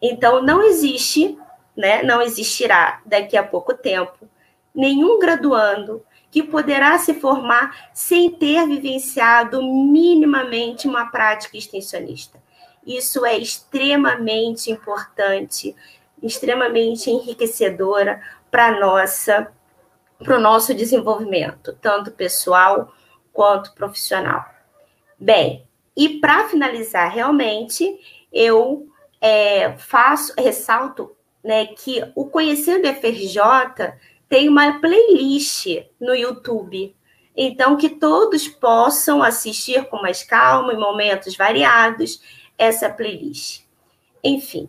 Então, não existe, né, não existirá daqui a pouco tempo, nenhum graduando que poderá se formar sem ter vivenciado minimamente uma prática extensionista. Isso é extremamente importante, extremamente enriquecedora para nossa para o nosso desenvolvimento, tanto pessoal quanto profissional. Bem, e para finalizar, realmente, eu é, faço, ressalto né, que o Conhecendo FRJ tem uma playlist no YouTube. Então, que todos possam assistir com mais calma, em momentos variados, essa playlist. Enfim,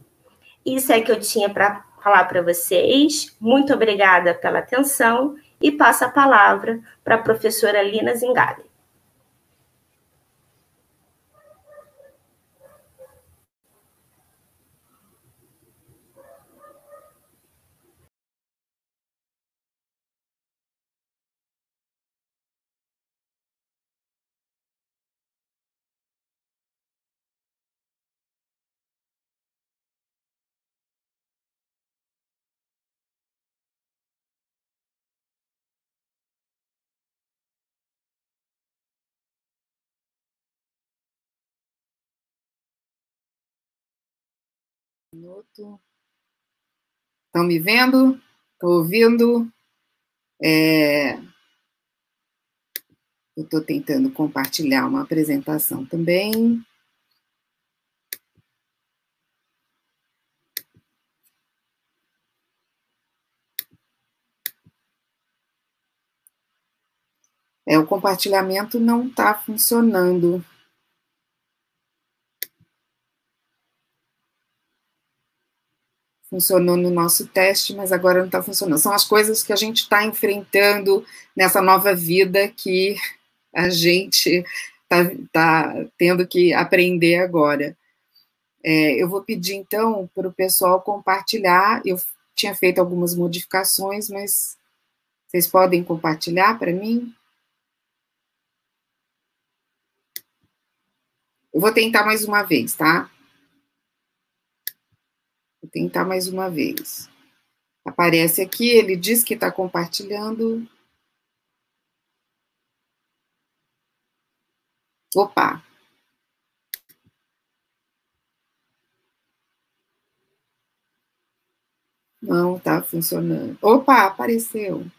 isso é que eu tinha para falar para vocês. Muito obrigada pela atenção e passo a palavra para a professora Lina Zingali. Minuto. Estão me vendo? Estão ouvindo? É... Eu estou tentando compartilhar uma apresentação também. É, o compartilhamento não está funcionando. Funcionou no nosso teste, mas agora não está funcionando. São as coisas que a gente está enfrentando nessa nova vida que a gente está tá tendo que aprender agora. É, eu vou pedir, então, para o pessoal compartilhar. Eu tinha feito algumas modificações, mas vocês podem compartilhar para mim? Eu vou tentar mais uma vez, tá? Tentar mais uma vez. Aparece aqui, ele diz que está compartilhando. Opa! Não está funcionando. Opa, apareceu.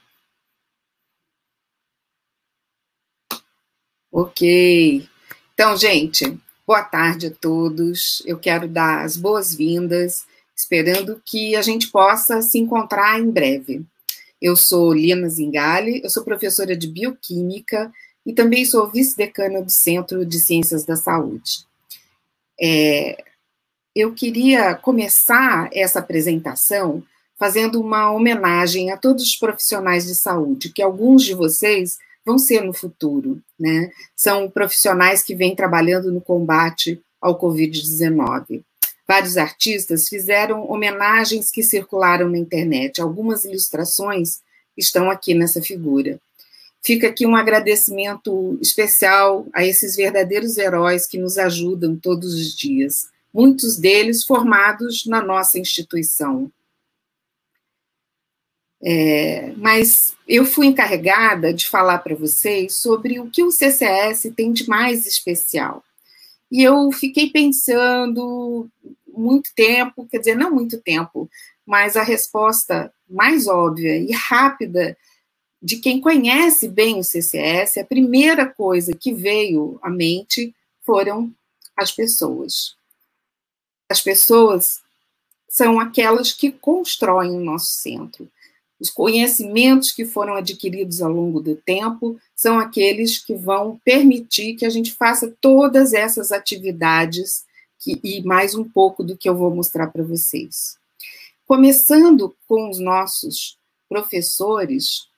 Ok. Então, gente, Boa tarde a todos. Eu quero dar as boas-vindas, esperando que a gente possa se encontrar em breve. Eu sou Lina Zingali, eu sou professora de bioquímica e também sou vice-decana do Centro de Ciências da Saúde. É, eu queria começar essa apresentação fazendo uma homenagem a todos os profissionais de saúde, que alguns de vocês vão ser no futuro, né? São profissionais que vêm trabalhando no combate ao Covid-19. Vários artistas fizeram homenagens que circularam na internet. Algumas ilustrações estão aqui nessa figura. Fica aqui um agradecimento especial a esses verdadeiros heróis que nos ajudam todos os dias, muitos deles formados na nossa instituição. É, mas eu fui encarregada de falar para vocês sobre o que o CCS tem de mais especial. E eu fiquei pensando muito tempo, quer dizer, não muito tempo, mas a resposta mais óbvia e rápida de quem conhece bem o CCS, a primeira coisa que veio à mente foram as pessoas. As pessoas são aquelas que constroem o nosso centro. Os conhecimentos que foram adquiridos ao longo do tempo são aqueles que vão permitir que a gente faça todas essas atividades que, e mais um pouco do que eu vou mostrar para vocês. Começando com os nossos professores,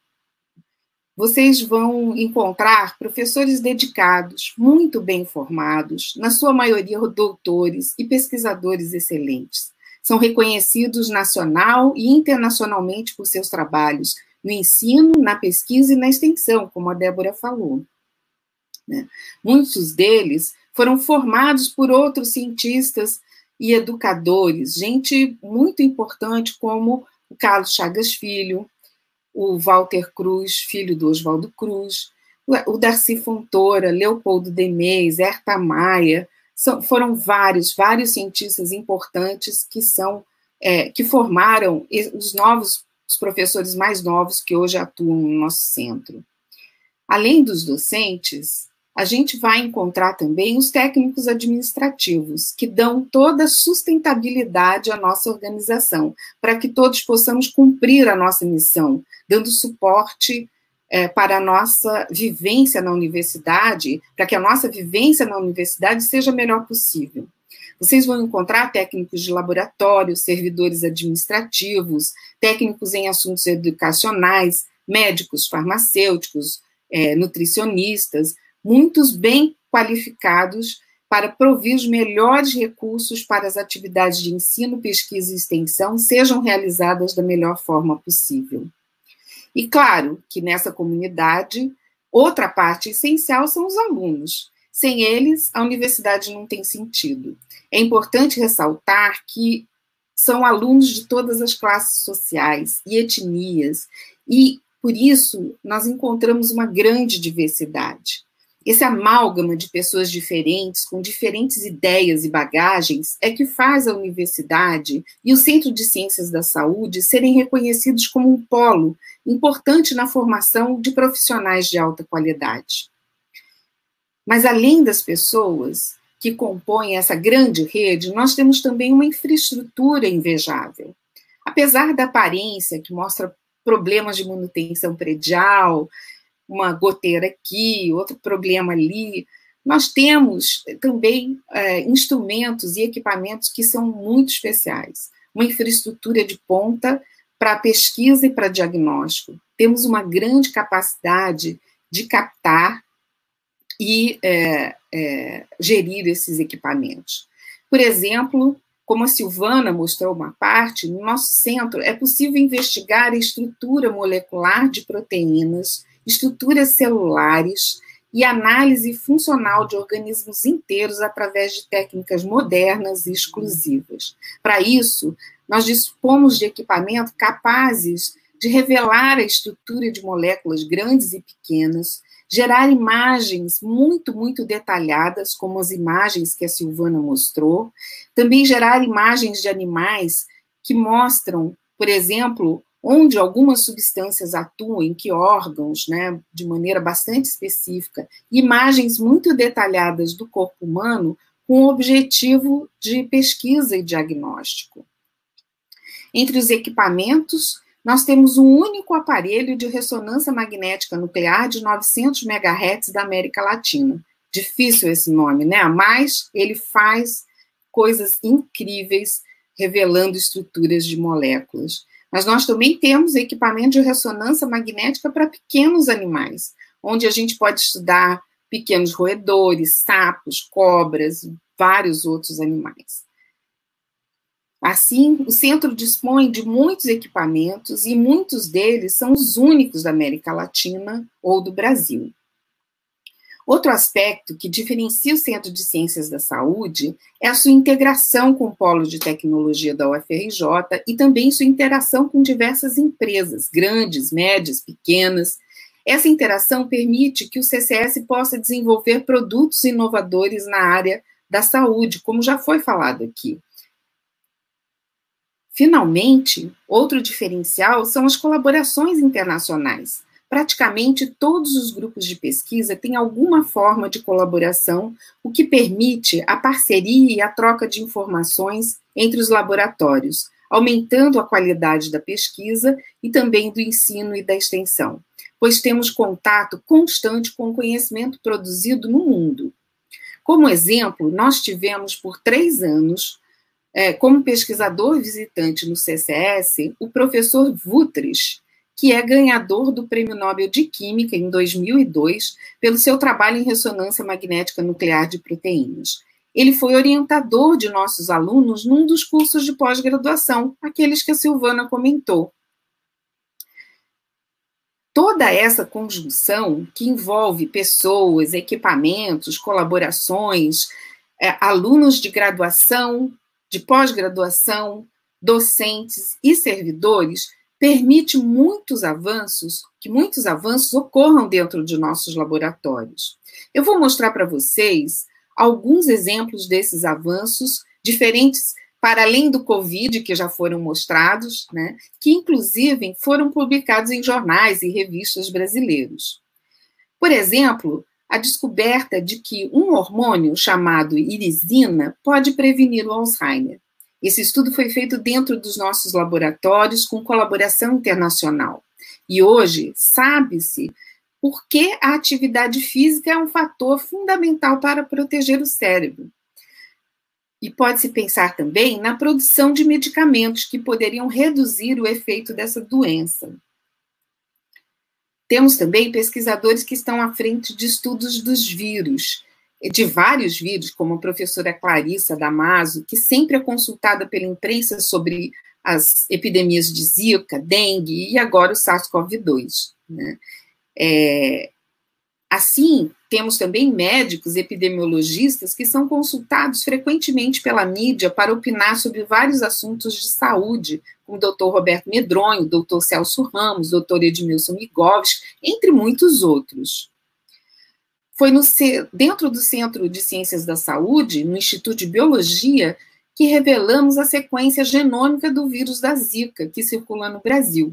vocês vão encontrar professores dedicados, muito bem formados, na sua maioria doutores e pesquisadores excelentes são reconhecidos nacional e internacionalmente por seus trabalhos no ensino, na pesquisa e na extensão, como a Débora falou. Né? Muitos deles foram formados por outros cientistas e educadores, gente muito importante como o Carlos Chagas Filho, o Walter Cruz, filho do Oswaldo Cruz, o Darcy Fontoura, Leopoldo Demez, Herta Maia, são, foram vários, vários cientistas importantes que são é, que formaram os novos, os professores mais novos que hoje atuam no nosso centro. Além dos docentes, a gente vai encontrar também os técnicos administrativos, que dão toda a sustentabilidade à nossa organização, para que todos possamos cumprir a nossa missão, dando suporte é, para a nossa vivência na universidade, para que a nossa vivência na universidade seja a melhor possível. Vocês vão encontrar técnicos de laboratório, servidores administrativos, técnicos em assuntos educacionais, médicos, farmacêuticos, é, nutricionistas, muitos bem qualificados para prover os melhores recursos para as atividades de ensino, pesquisa e extensão sejam realizadas da melhor forma possível. E claro que nessa comunidade, outra parte essencial são os alunos. Sem eles, a universidade não tem sentido. É importante ressaltar que são alunos de todas as classes sociais e etnias, e por isso nós encontramos uma grande diversidade. Esse amálgama de pessoas diferentes, com diferentes ideias e bagagens, é que faz a universidade e o Centro de Ciências da Saúde serem reconhecidos como um polo importante na formação de profissionais de alta qualidade. Mas, além das pessoas que compõem essa grande rede, nós temos também uma infraestrutura invejável. Apesar da aparência que mostra problemas de manutenção predial, uma goteira aqui, outro problema ali. Nós temos também é, instrumentos e equipamentos que são muito especiais. Uma infraestrutura de ponta para pesquisa e para diagnóstico. Temos uma grande capacidade de captar e é, é, gerir esses equipamentos. Por exemplo, como a Silvana mostrou uma parte, no nosso centro é possível investigar a estrutura molecular de proteínas estruturas celulares e análise funcional de organismos inteiros através de técnicas modernas e exclusivas. Para isso, nós dispomos de equipamentos capazes de revelar a estrutura de moléculas grandes e pequenas, gerar imagens muito, muito detalhadas, como as imagens que a Silvana mostrou, também gerar imagens de animais que mostram, por exemplo, onde algumas substâncias atuam, em que órgãos, né, de maneira bastante específica, imagens muito detalhadas do corpo humano, com objetivo de pesquisa e diagnóstico. Entre os equipamentos, nós temos um único aparelho de ressonância magnética nuclear de 900 MHz da América Latina. Difícil esse nome, né? Mas ele faz coisas incríveis, revelando estruturas de moléculas. Mas nós também temos equipamento de ressonância magnética para pequenos animais, onde a gente pode estudar pequenos roedores, sapos, cobras, vários outros animais. Assim, o centro dispõe de muitos equipamentos e muitos deles são os únicos da América Latina ou do Brasil. Outro aspecto que diferencia o Centro de Ciências da Saúde é a sua integração com o Polo de Tecnologia da UFRJ e também sua interação com diversas empresas, grandes, médias, pequenas. Essa interação permite que o CCS possa desenvolver produtos inovadores na área da saúde, como já foi falado aqui. Finalmente, outro diferencial são as colaborações internacionais. Praticamente todos os grupos de pesquisa têm alguma forma de colaboração, o que permite a parceria e a troca de informações entre os laboratórios, aumentando a qualidade da pesquisa e também do ensino e da extensão, pois temos contato constante com o conhecimento produzido no mundo. Como exemplo, nós tivemos por três anos, é, como pesquisador visitante no CCS, o professor Vutres, que é ganhador do Prêmio Nobel de Química em 2002 pelo seu trabalho em ressonância magnética nuclear de proteínas. Ele foi orientador de nossos alunos num dos cursos de pós-graduação, aqueles que a Silvana comentou. Toda essa conjunção que envolve pessoas, equipamentos, colaborações, é, alunos de graduação, de pós-graduação, docentes e servidores permite muitos avanços, que muitos avanços ocorram dentro de nossos laboratórios. Eu vou mostrar para vocês alguns exemplos desses avanços diferentes para além do Covid, que já foram mostrados, né, que inclusive foram publicados em jornais e revistas brasileiros. Por exemplo, a descoberta de que um hormônio chamado irisina pode prevenir o Alzheimer. Esse estudo foi feito dentro dos nossos laboratórios com colaboração internacional. E hoje sabe-se por que a atividade física é um fator fundamental para proteger o cérebro. E pode-se pensar também na produção de medicamentos que poderiam reduzir o efeito dessa doença. Temos também pesquisadores que estão à frente de estudos dos vírus, de vários vídeos, como a professora Clarissa Damaso, que sempre é consultada pela imprensa sobre as epidemias de Zika, dengue e agora o SARS-CoV-2. Né? É, assim, temos também médicos epidemiologistas que são consultados frequentemente pela mídia para opinar sobre vários assuntos de saúde, como o doutor Roberto Medronho, o doutor Celso Ramos, doutor Edmilson Migoves, entre muitos outros. Foi no, dentro do Centro de Ciências da Saúde, no Instituto de Biologia, que revelamos a sequência genômica do vírus da Zika, que circula no Brasil.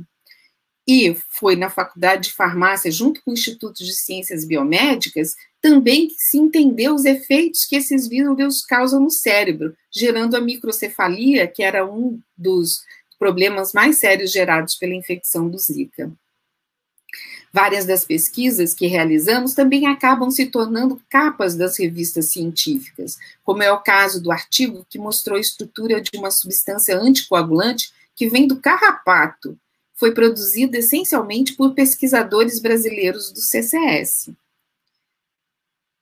E foi na Faculdade de Farmácia, junto com o Instituto de Ciências Biomédicas, também que se entendeu os efeitos que esses vírus causam no cérebro, gerando a microcefalia, que era um dos problemas mais sérios gerados pela infecção do Zika. Várias das pesquisas que realizamos também acabam se tornando capas das revistas científicas, como é o caso do artigo que mostrou a estrutura de uma substância anticoagulante que vem do carrapato. Foi produzido essencialmente por pesquisadores brasileiros do CCS.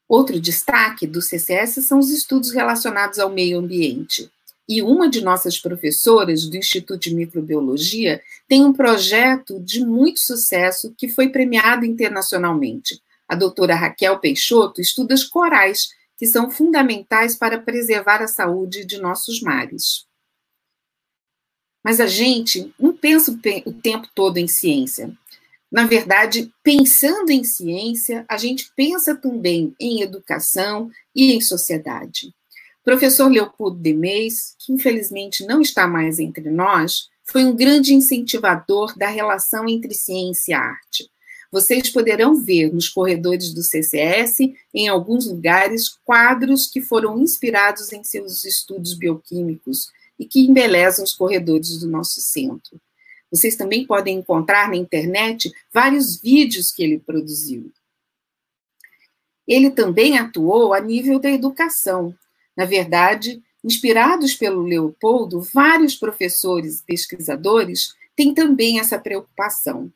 Outro destaque do CCS são os estudos relacionados ao meio ambiente. E uma de nossas professoras do Instituto de Microbiologia tem um projeto de muito sucesso que foi premiado internacionalmente. A doutora Raquel Peixoto estuda corais, que são fundamentais para preservar a saúde de nossos mares. Mas a gente não pensa o tempo todo em ciência. Na verdade, pensando em ciência, a gente pensa também em educação e em sociedade. Professor Leopoldo Demeis, que infelizmente não está mais entre nós, foi um grande incentivador da relação entre ciência e arte. vocês poderão ver nos corredores do CCS, em alguns lugares, quadros que foram inspirados em seus estudos bioquímicos e que embelezam os corredores do nosso centro. Vocês também podem encontrar na internet vários vídeos que ele produziu. Ele também atuou a nível da educação. Na verdade, inspirados pelo Leopoldo, vários professores e pesquisadores têm também essa preocupação.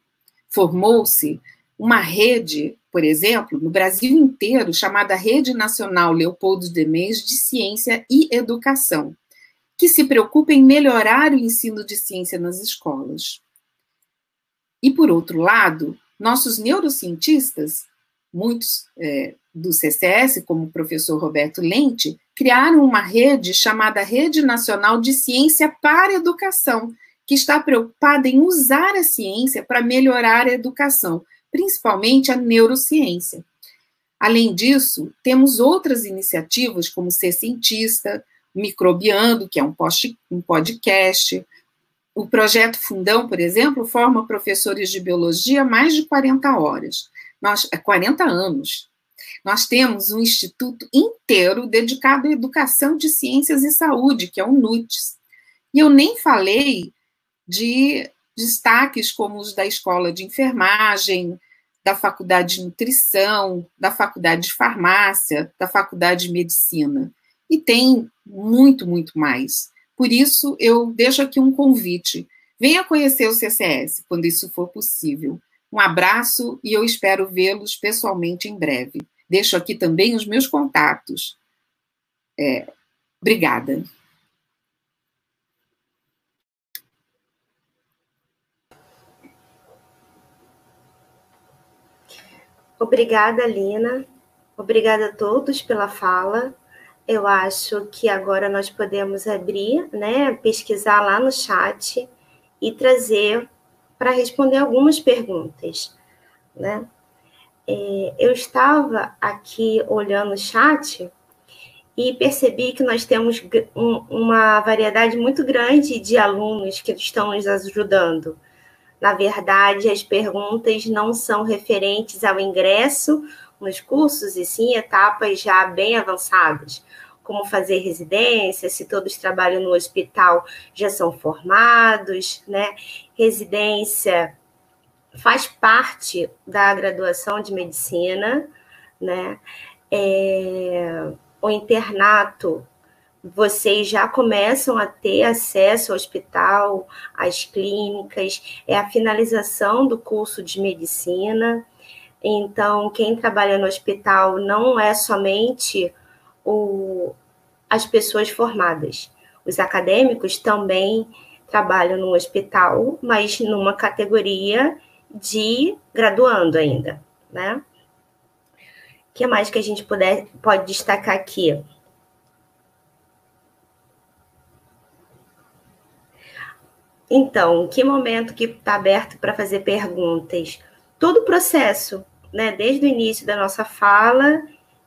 Formou-se uma rede, por exemplo, no Brasil inteiro, chamada Rede Nacional Leopoldo de Mendes de Ciência e Educação, que se preocupa em melhorar o ensino de ciência nas escolas. E, por outro lado, nossos neurocientistas, muitos é, do CCS, como o professor Roberto Lente, criaram uma rede chamada Rede Nacional de Ciência para Educação, que está preocupada em usar a ciência para melhorar a educação, principalmente a neurociência. Além disso, temos outras iniciativas, como Ser Cientista, Microbiando, que é um, post, um podcast. O projeto Fundão, por exemplo, forma professores de biologia mais de 40 horas. Nós, 40 é anos. Nós temos um instituto inteiro dedicado à educação de ciências e saúde, que é o NUTS. E eu nem falei de destaques como os da escola de enfermagem, da faculdade de nutrição, da faculdade de farmácia, da faculdade de medicina. E tem muito, muito mais. Por isso, eu deixo aqui um convite. Venha conhecer o CCS quando isso for possível. Um abraço e eu espero vê-los pessoalmente em breve. Deixo aqui também os meus contatos. É, obrigada. Obrigada, Lina. Obrigada a todos pela fala. Eu acho que agora nós podemos abrir, né, pesquisar lá no chat e trazer para responder algumas perguntas, né? É, eu estava aqui olhando o chat e percebi que nós temos um, uma variedade muito grande de alunos que estão nos ajudando. Na verdade, as perguntas não são referentes ao ingresso nos cursos, e sim etapas já bem avançadas, como fazer residência, se todos trabalham no hospital já são formados, né? Residência faz parte da graduação de medicina, né? É, o internato vocês já começam a ter acesso ao hospital, às clínicas, é a finalização do curso de medicina. Então, quem trabalha no hospital não é somente o, as pessoas formadas. Os acadêmicos também trabalham no hospital, mas numa categoria de graduando ainda, né? O que mais que a gente puder, pode destacar aqui? Então, que momento que está aberto para fazer perguntas? Todo o processo, né? Desde o início da nossa fala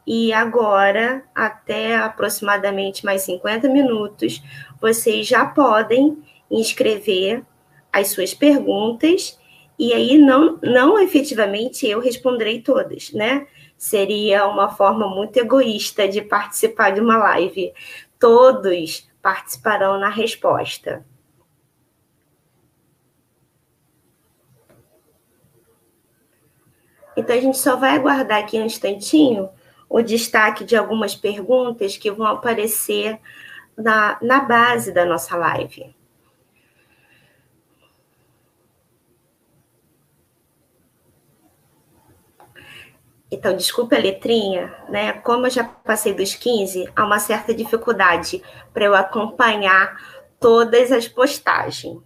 e agora, até aproximadamente mais 50 minutos, vocês já podem inscrever as suas perguntas e aí não, não efetivamente eu responderei todas, né? Seria uma forma muito egoísta de participar de uma live. Todos participarão na resposta. Então, a gente só vai aguardar aqui um instantinho o destaque de algumas perguntas que vão aparecer na, na base da nossa live. Então, desculpe a letrinha, né? Como eu já passei dos 15, há uma certa dificuldade para eu acompanhar todas as postagens.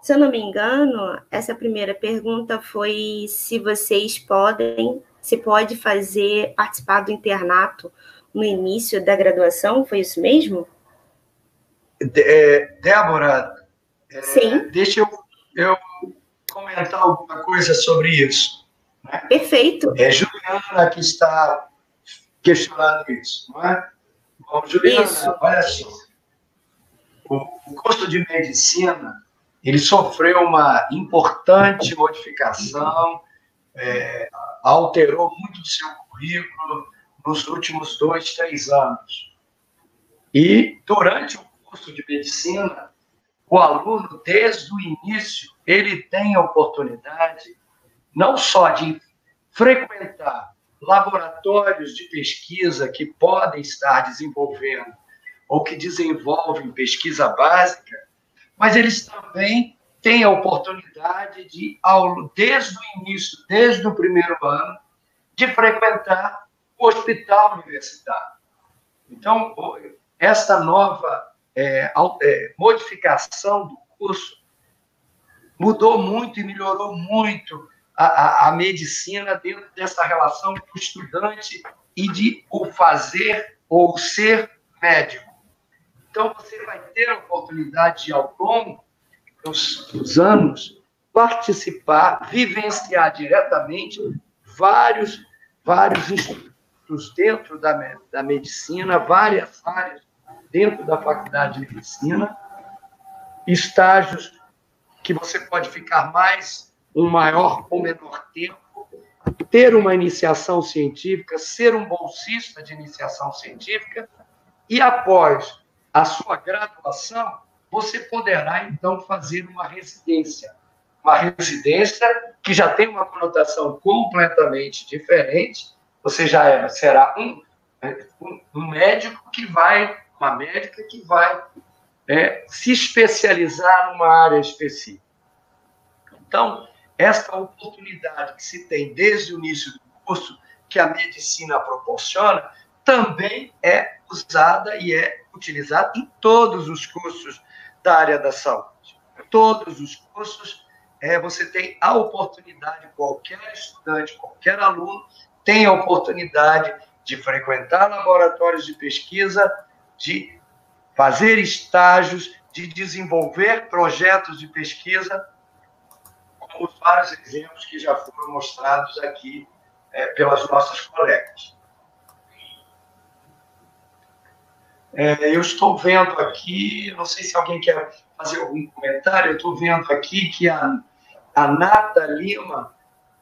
Se eu não me engano, essa primeira pergunta foi se vocês podem, se pode fazer, participar do internato no início da graduação, foi isso mesmo? É, Débora, é, Sim. deixa eu, eu comentar alguma coisa sobre isso. Né? Perfeito. É Juliana que está questionando isso, não é? Bom, Juliana, isso. olha só. O, o curso de medicina ele sofreu uma importante modificação é, alterou muito do seu currículo nos últimos dois, três anos. E durante o curso de medicina, o aluno, desde o início, ele tem a oportunidade não só de frequentar laboratórios de pesquisa que podem estar desenvolvendo ou que desenvolvem pesquisa básica, mas eles também têm a oportunidade de, desde o início, desde o primeiro ano, de frequentar o hospital universitário. Então, esta nova é, é, modificação do curso mudou muito e melhorou muito a, a, medicina dentro dessa relação do estudante e de o fazer ou ser médico. Então, você vai ter a oportunidade de, ao longo dos, dos anos, participar, vivenciar diretamente vários, vários institutos dentro da, da medicina, várias áreas dentro da faculdade de medicina, estágios que você pode ficar mais, um maior ou menor tempo, ter uma iniciação científica, ser um bolsista de iniciação científica, e após a sua graduação, você poderá então fazer uma residência. Uma residência que já tem uma conotação completamente diferente. Você já é, será um, um, médico que vai uma médica que vai é, se especializar numa área específica. Então, esta oportunidade que se tem desde o início do curso, que a medicina proporciona, também é usada e é utilizada em todos os cursos da área da saúde. Todos os cursos, é, você tem a oportunidade, qualquer estudante, qualquer aluno, tem a oportunidade de frequentar laboratórios de pesquisa de fazer estágios, de desenvolver projetos de pesquisa, os vários exemplos que já foram mostrados aqui é, pelas nossas colegas. É, eu estou vendo aqui, não sei se alguém quer fazer algum comentário, eu estou vendo aqui que a, a Nata Lima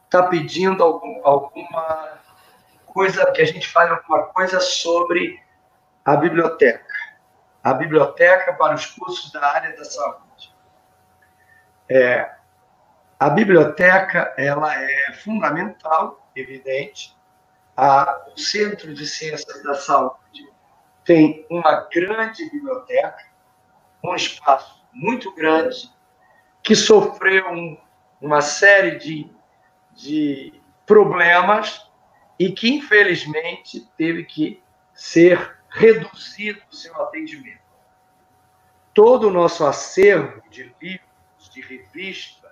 está pedindo algum, alguma coisa, que a gente fale alguma coisa sobre a biblioteca. A biblioteca para os cursos da área da saúde. É, a biblioteca ela é fundamental, evidente. A, o Centro de Ciências da Saúde tem uma grande biblioteca, um espaço muito grande, que sofreu um, uma série de, de problemas e que, infelizmente, teve que ser reduzir o seu atendimento. Todo o nosso acervo de livros, de revistas,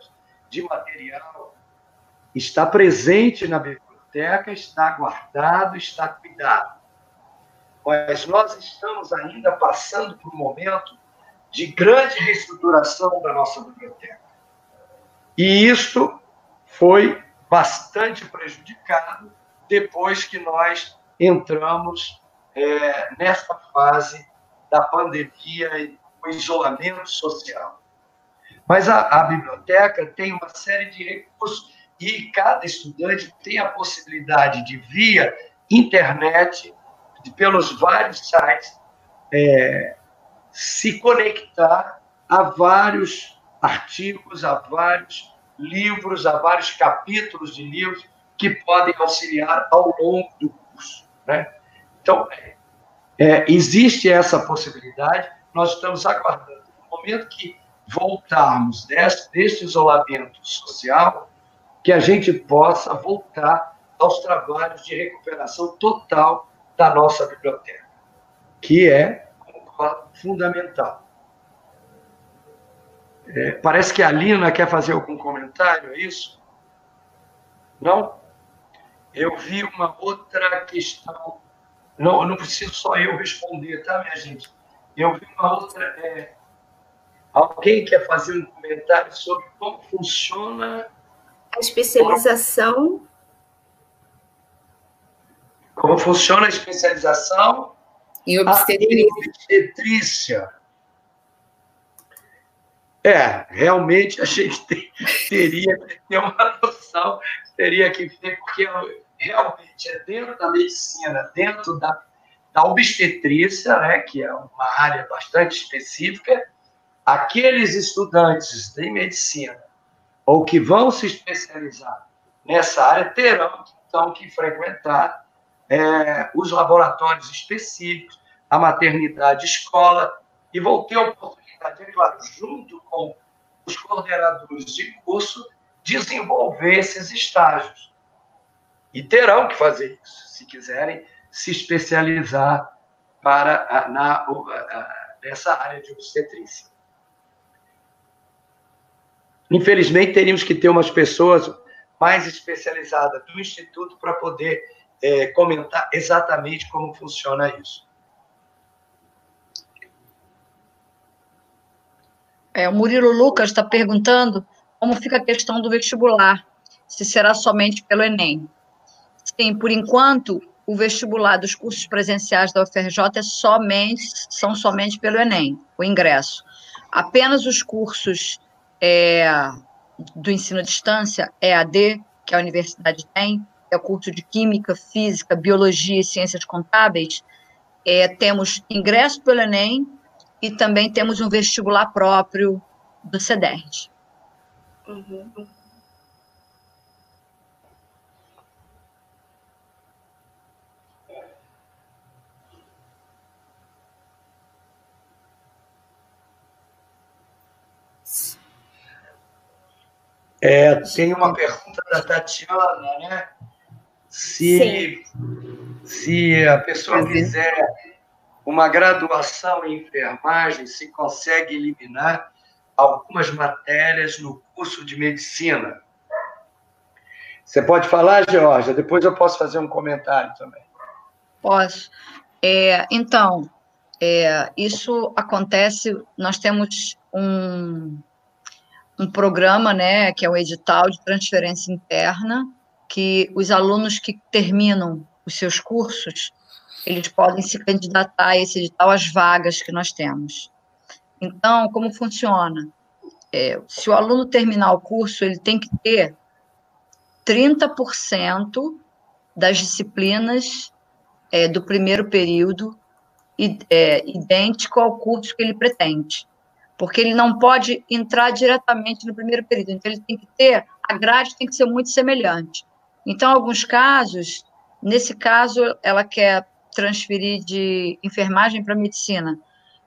de material está presente na biblioteca, está guardado, está cuidado. Mas nós estamos ainda passando por um momento de grande reestruturação da nossa biblioteca. E isto foi bastante prejudicado depois que nós entramos é, nesta fase da pandemia e do isolamento social. Mas a, a biblioteca tem uma série de recursos e cada estudante tem a possibilidade de, via internet, de, pelos vários sites, é, se conectar a vários artigos, a vários livros, a vários capítulos de livros que podem auxiliar ao longo do curso. Né? Então, é, existe essa possibilidade, nós estamos aguardando. No momento que voltarmos deste, deste isolamento social, que a gente possa voltar aos trabalhos de recuperação total da nossa biblioteca, que é fundamental. É, parece que a Lina quer fazer algum comentário, é isso? Não? Eu vi uma outra questão não, não preciso só eu responder, tá, minha gente? Eu vi uma outra. É, alguém quer fazer um comentário sobre como funciona. A especialização. Como funciona a especialização em obstetrícia. Em obstetrícia. É, realmente a gente tem, teria que ter uma noção, teria que ver, porque realmente é dentro da medicina, dentro da, da obstetrícia, né, que é uma área bastante específica, aqueles estudantes de medicina ou que vão se especializar nessa área terão então que frequentar é, os laboratórios específicos, a maternidade escola, e vão ter a oportunidade, é claro, junto com os coordenadores de curso, desenvolver esses estágios. E terão que fazer isso, se quiserem se especializar para na, nessa área de obstetrícia. Infelizmente, teríamos que ter umas pessoas mais especializadas do Instituto para poder é, comentar exatamente como funciona isso. É, o Murilo Lucas está perguntando como fica a questão do vestibular, se será somente pelo Enem. Sim, por enquanto, o vestibular dos cursos presenciais da UFRJ é somente, são somente pelo Enem, o ingresso. Apenas os cursos é, do ensino à distância, EAD, que a universidade tem, é o curso de Química, Física, Biologia e Ciências Contábeis, é, temos ingresso pelo Enem e também temos um vestibular próprio do CEDERJ. Uhum. É, tem uma pergunta da Tatiana, né? Se, se a pessoa fizer uma graduação em enfermagem, se consegue eliminar algumas matérias no curso de medicina. Você pode falar, Georgia? Depois eu posso fazer um comentário também. Posso. É, então, é, isso acontece, nós temos um, um programa, né, que é o edital de transferência interna, que os alunos que terminam os seus cursos, eles podem se candidatar a esse edital às vagas que nós temos. Então, como funciona? É, se o aluno terminar o curso, ele tem que ter 30% das disciplinas é, do primeiro período é, idêntico ao curso que ele pretende porque ele não pode entrar diretamente no primeiro período, então ele tem que ter, a grade tem que ser muito semelhante. Então, alguns casos, nesse caso, ela quer transferir de enfermagem para medicina.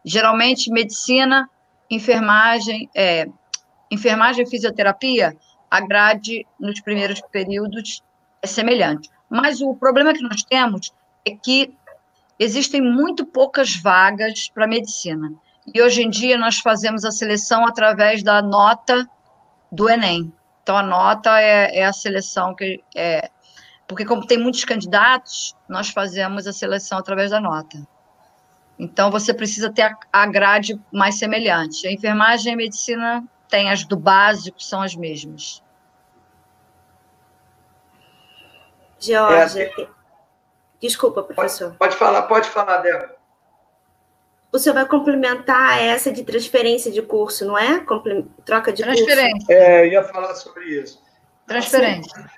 Geralmente, medicina, enfermagem, é, enfermagem e fisioterapia, a grade nos primeiros períodos é semelhante. Mas o problema que nós temos é que existem muito poucas vagas para medicina. E hoje em dia nós fazemos a seleção através da nota do Enem. Então a nota é, é a seleção que é. Porque, como tem muitos candidatos, nós fazemos a seleção através da nota. Então, você precisa ter a, a grade mais semelhante. A enfermagem e a medicina têm as do básico, são as mesmas. Georgia, é, desculpa, professor. Pode, pode falar, pode falar, Débora o senhor vai complementar essa de transferência de curso, não é? Comple troca de transferência. curso. É, eu ia falar sobre isso. Transferência. Assim,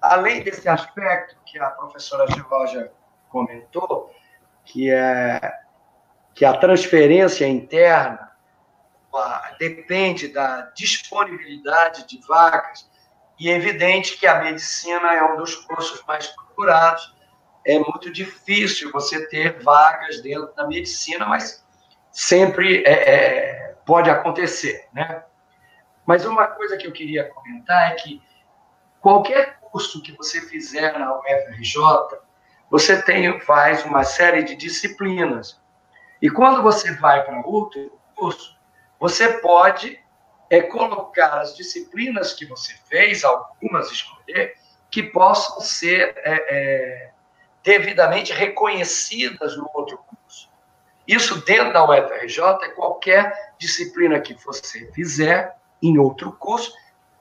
além desse aspecto que a professora Georgia comentou, que é que a transferência interna a, depende da disponibilidade de vagas, e é evidente que a medicina é um dos cursos mais procurados, é muito difícil você ter vagas dentro da medicina, mas sempre é, é, pode acontecer, né? Mas uma coisa que eu queria comentar é que qualquer curso que você fizer na UFRJ, você tem, faz uma série de disciplinas. E quando você vai para outro curso, você pode é, colocar as disciplinas que você fez, algumas escolher, que possam ser é, é, devidamente reconhecidas no outro curso. Isso dentro da UFRJ é qualquer disciplina que você fizer em outro curso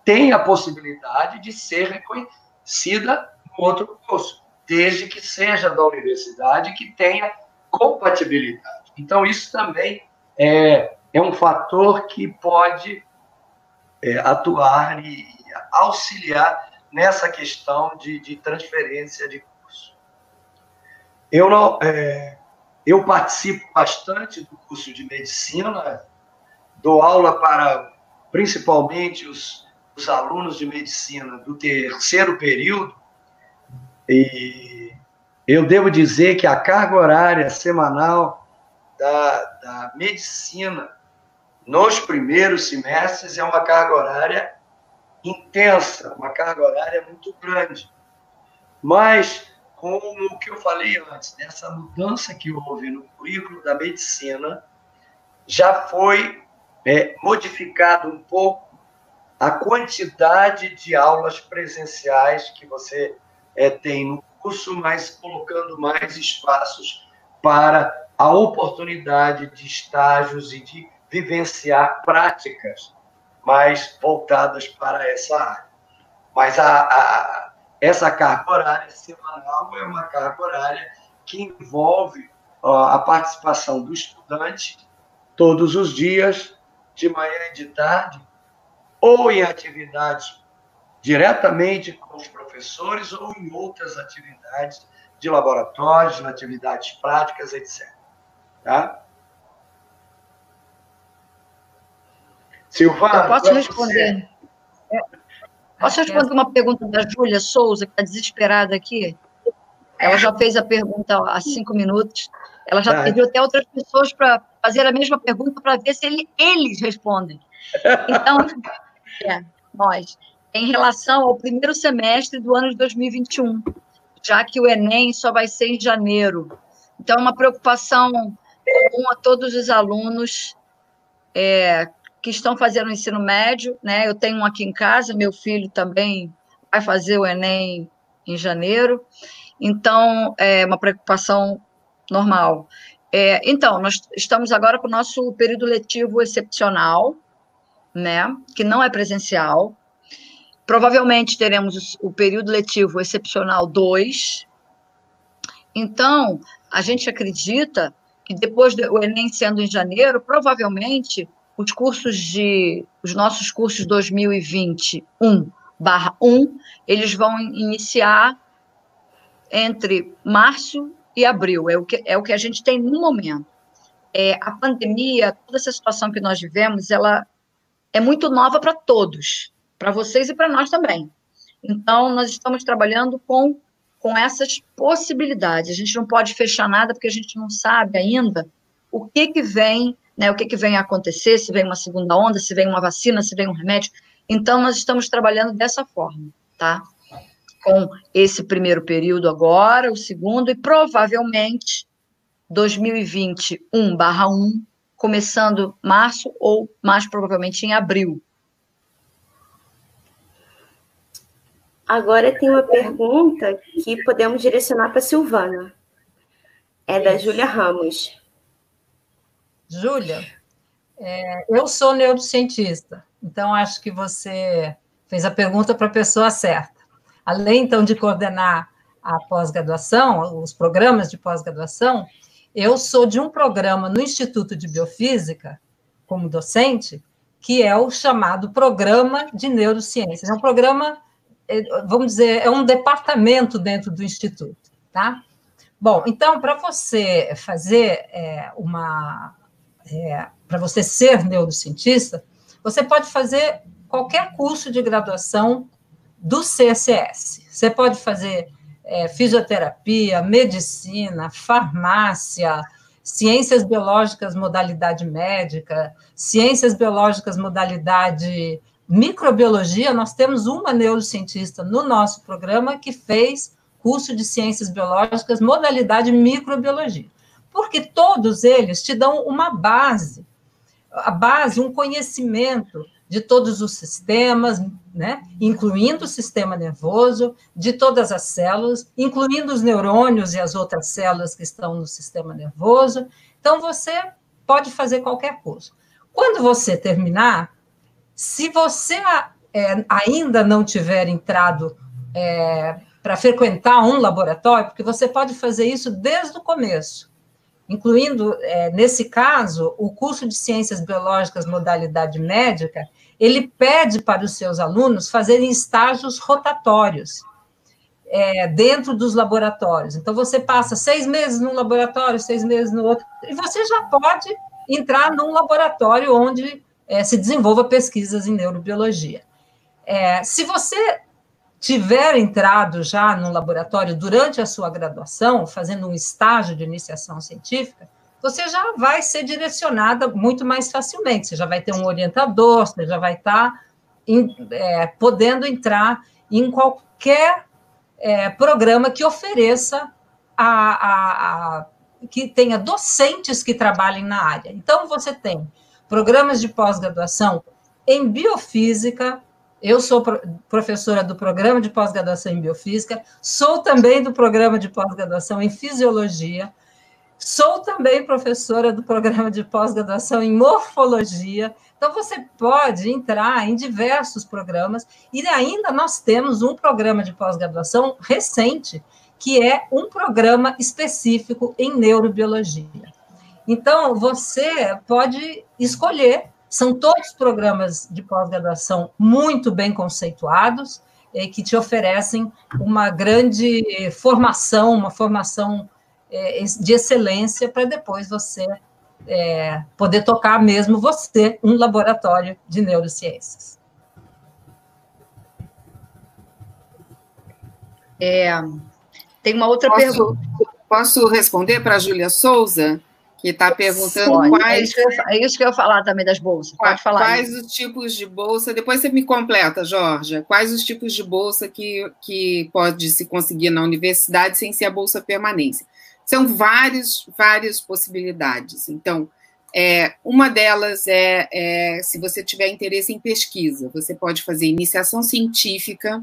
tem a possibilidade de ser reconhecida no outro curso, desde que seja da universidade que tenha compatibilidade. Então, isso também é, é um fator que pode é, atuar e auxiliar nessa questão de, de transferência de. Eu não, é, eu participo bastante do curso de medicina, dou aula para principalmente os, os alunos de medicina do terceiro período, e eu devo dizer que a carga horária semanal da, da medicina nos primeiros semestres é uma carga horária intensa, uma carga horária muito grande. Mas, como o que eu falei antes, nessa mudança que houve no currículo da medicina, já foi é, modificado um pouco a quantidade de aulas presenciais que você é, tem no curso, mas colocando mais espaços para a oportunidade de estágios e de vivenciar práticas mais voltadas para essa área. Mas a, a, essa carga horária semanal é uma carga horária que envolve ó, a participação do estudante todos os dias, de manhã e de tarde, ou em atividades diretamente com os professores ou em outras atividades de laboratórios, atividades práticas, etc. Tá? Silvana, eu posso responder? É, posso responder uma pergunta da Júlia Souza, que está desesperada aqui? Ela já fez a pergunta há cinco minutos. Ela já pediu até outras pessoas para fazer a mesma pergunta para ver se ele, eles respondem. Então, é, nós, em relação ao primeiro semestre do ano de 2021, já que o Enem só vai ser em janeiro. Então, é uma preocupação com a todos os alunos é, que estão fazendo o ensino médio, né? Eu tenho um aqui em casa, meu filho também vai fazer o Enem em janeiro, então é uma preocupação normal. É, então, nós estamos agora com o nosso período letivo excepcional, né? Que não é presencial. Provavelmente teremos o período letivo excepcional 2. Então, a gente acredita que depois do Enem sendo em janeiro, provavelmente os cursos de os nossos cursos 2021 barra 1, eles vão iniciar entre março e abril, é o que, é o que a gente tem no momento. É, a pandemia, toda essa situação que nós vivemos, ela é muito nova para todos, para vocês e para nós também. Então, nós estamos trabalhando com, com essas possibilidades. A gente não pode fechar nada, porque a gente não sabe ainda o que, que vem né, o que, que vem a acontecer, se vem uma segunda onda, se vem uma vacina, se vem um remédio. Então, nós estamos trabalhando dessa forma, tá? Com esse primeiro período agora, o segundo, e provavelmente 2021 barra 1, começando março ou mais provavelmente em abril. Agora tem uma pergunta que podemos direcionar para a Silvana. É da Júlia Ramos. Júlia, é, eu sou neurocientista, então acho que você fez a pergunta para a pessoa certa. Além, então, de coordenar a pós-graduação, os programas de pós-graduação, eu sou de um programa no Instituto de Biofísica, como docente, que é o chamado Programa de Neurociências. É um programa, é, vamos dizer, é um departamento dentro do Instituto, tá? Bom, então, para você fazer é, uma, é, para você ser neurocientista, você pode fazer qualquer curso de graduação do CSS. Você pode fazer é, fisioterapia, medicina, farmácia, ciências biológicas, modalidade médica, ciências biológicas, modalidade microbiologia. Nós temos uma neurocientista no nosso programa que fez curso de ciências biológicas, modalidade microbiologia porque todos eles te dão uma base, a base, um conhecimento de todos os sistemas, né, incluindo o sistema nervoso, de todas as células, incluindo os neurônios e as outras células que estão no sistema nervoso. Então, você pode fazer qualquer curso. Quando você terminar, se você é, ainda não tiver entrado é, para frequentar um laboratório, porque você pode fazer isso desde o começo incluindo, é, nesse caso, o curso de Ciências Biológicas modalidade médica, ele pede para os seus alunos fazerem estágios rotatórios é, dentro dos laboratórios. Então, você passa seis meses num laboratório, seis meses no outro, e você já pode entrar num laboratório onde é, se desenvolva pesquisas em neurobiologia. É, se você tiver entrado já no laboratório durante a sua graduação, fazendo um estágio de iniciação científica, você já vai ser direcionada muito mais facilmente. Você já vai ter um orientador, você já vai estar em, é, podendo entrar em qualquer é, programa que ofereça a, a, a, que tenha docentes que trabalhem na área. Então, você tem programas de pós-graduação em biofísica. Eu sou professora do programa de pós-graduação em biofísica, sou também do programa de pós-graduação em fisiologia, sou também professora do programa de pós-graduação em morfologia. Então, você pode entrar em diversos programas, e ainda nós temos um programa de pós-graduação recente, que é um programa específico em neurobiologia. Então, você pode escolher, são todos programas de pós-graduação muito bem conceituados, eh, que te oferecem uma grande formação, uma formação eh, de excelência para depois você é, poder tocar mesmo você um laboratório de neurociências. É, tem uma outra posso, pergunta. Posso responder para a Júlia Souza, que está perguntando quais. É isso, eu, é isso, que eu, ia falar também das bolsas. Pode falar. Quais os tipos de bolsa? Depois você me completa, Jorge. Quais os tipos de bolsa que, que pode se conseguir na universidade sem ser a bolsa permanência? São várias, várias possibilidades. Então, é, uma delas é, é, se você tiver interesse em pesquisa, você pode fazer iniciação científica,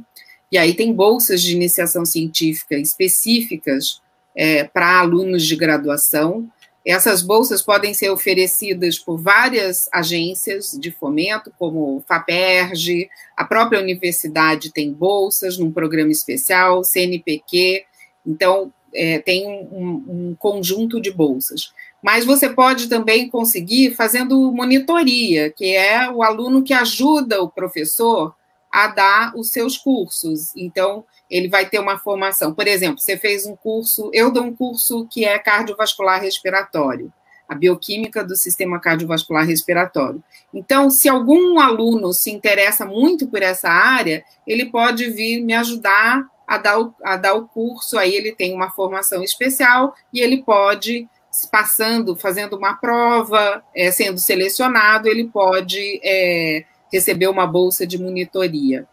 e aí tem bolsas de iniciação científica específicas é, para alunos de graduação. Essas bolsas podem ser oferecidas por várias agências de fomento, como FAPERJ, a própria universidade tem bolsas num programa especial, CNPq. Então, é, tem um, um conjunto de bolsas. Mas você pode também conseguir fazendo monitoria, que é o aluno que ajuda o professor a dar os seus cursos. Então, ele vai ter uma formação. Por exemplo, você fez um curso, eu dou um curso que é cardiovascular respiratório, a bioquímica do sistema cardiovascular respiratório. Então, se algum aluno se interessa muito por essa área, ele pode vir me ajudar a dar o, a dar o curso, aí ele tem uma formação especial e ele pode, passando, fazendo uma prova, é, sendo selecionado, ele pode é, receber uma bolsa de monitoria.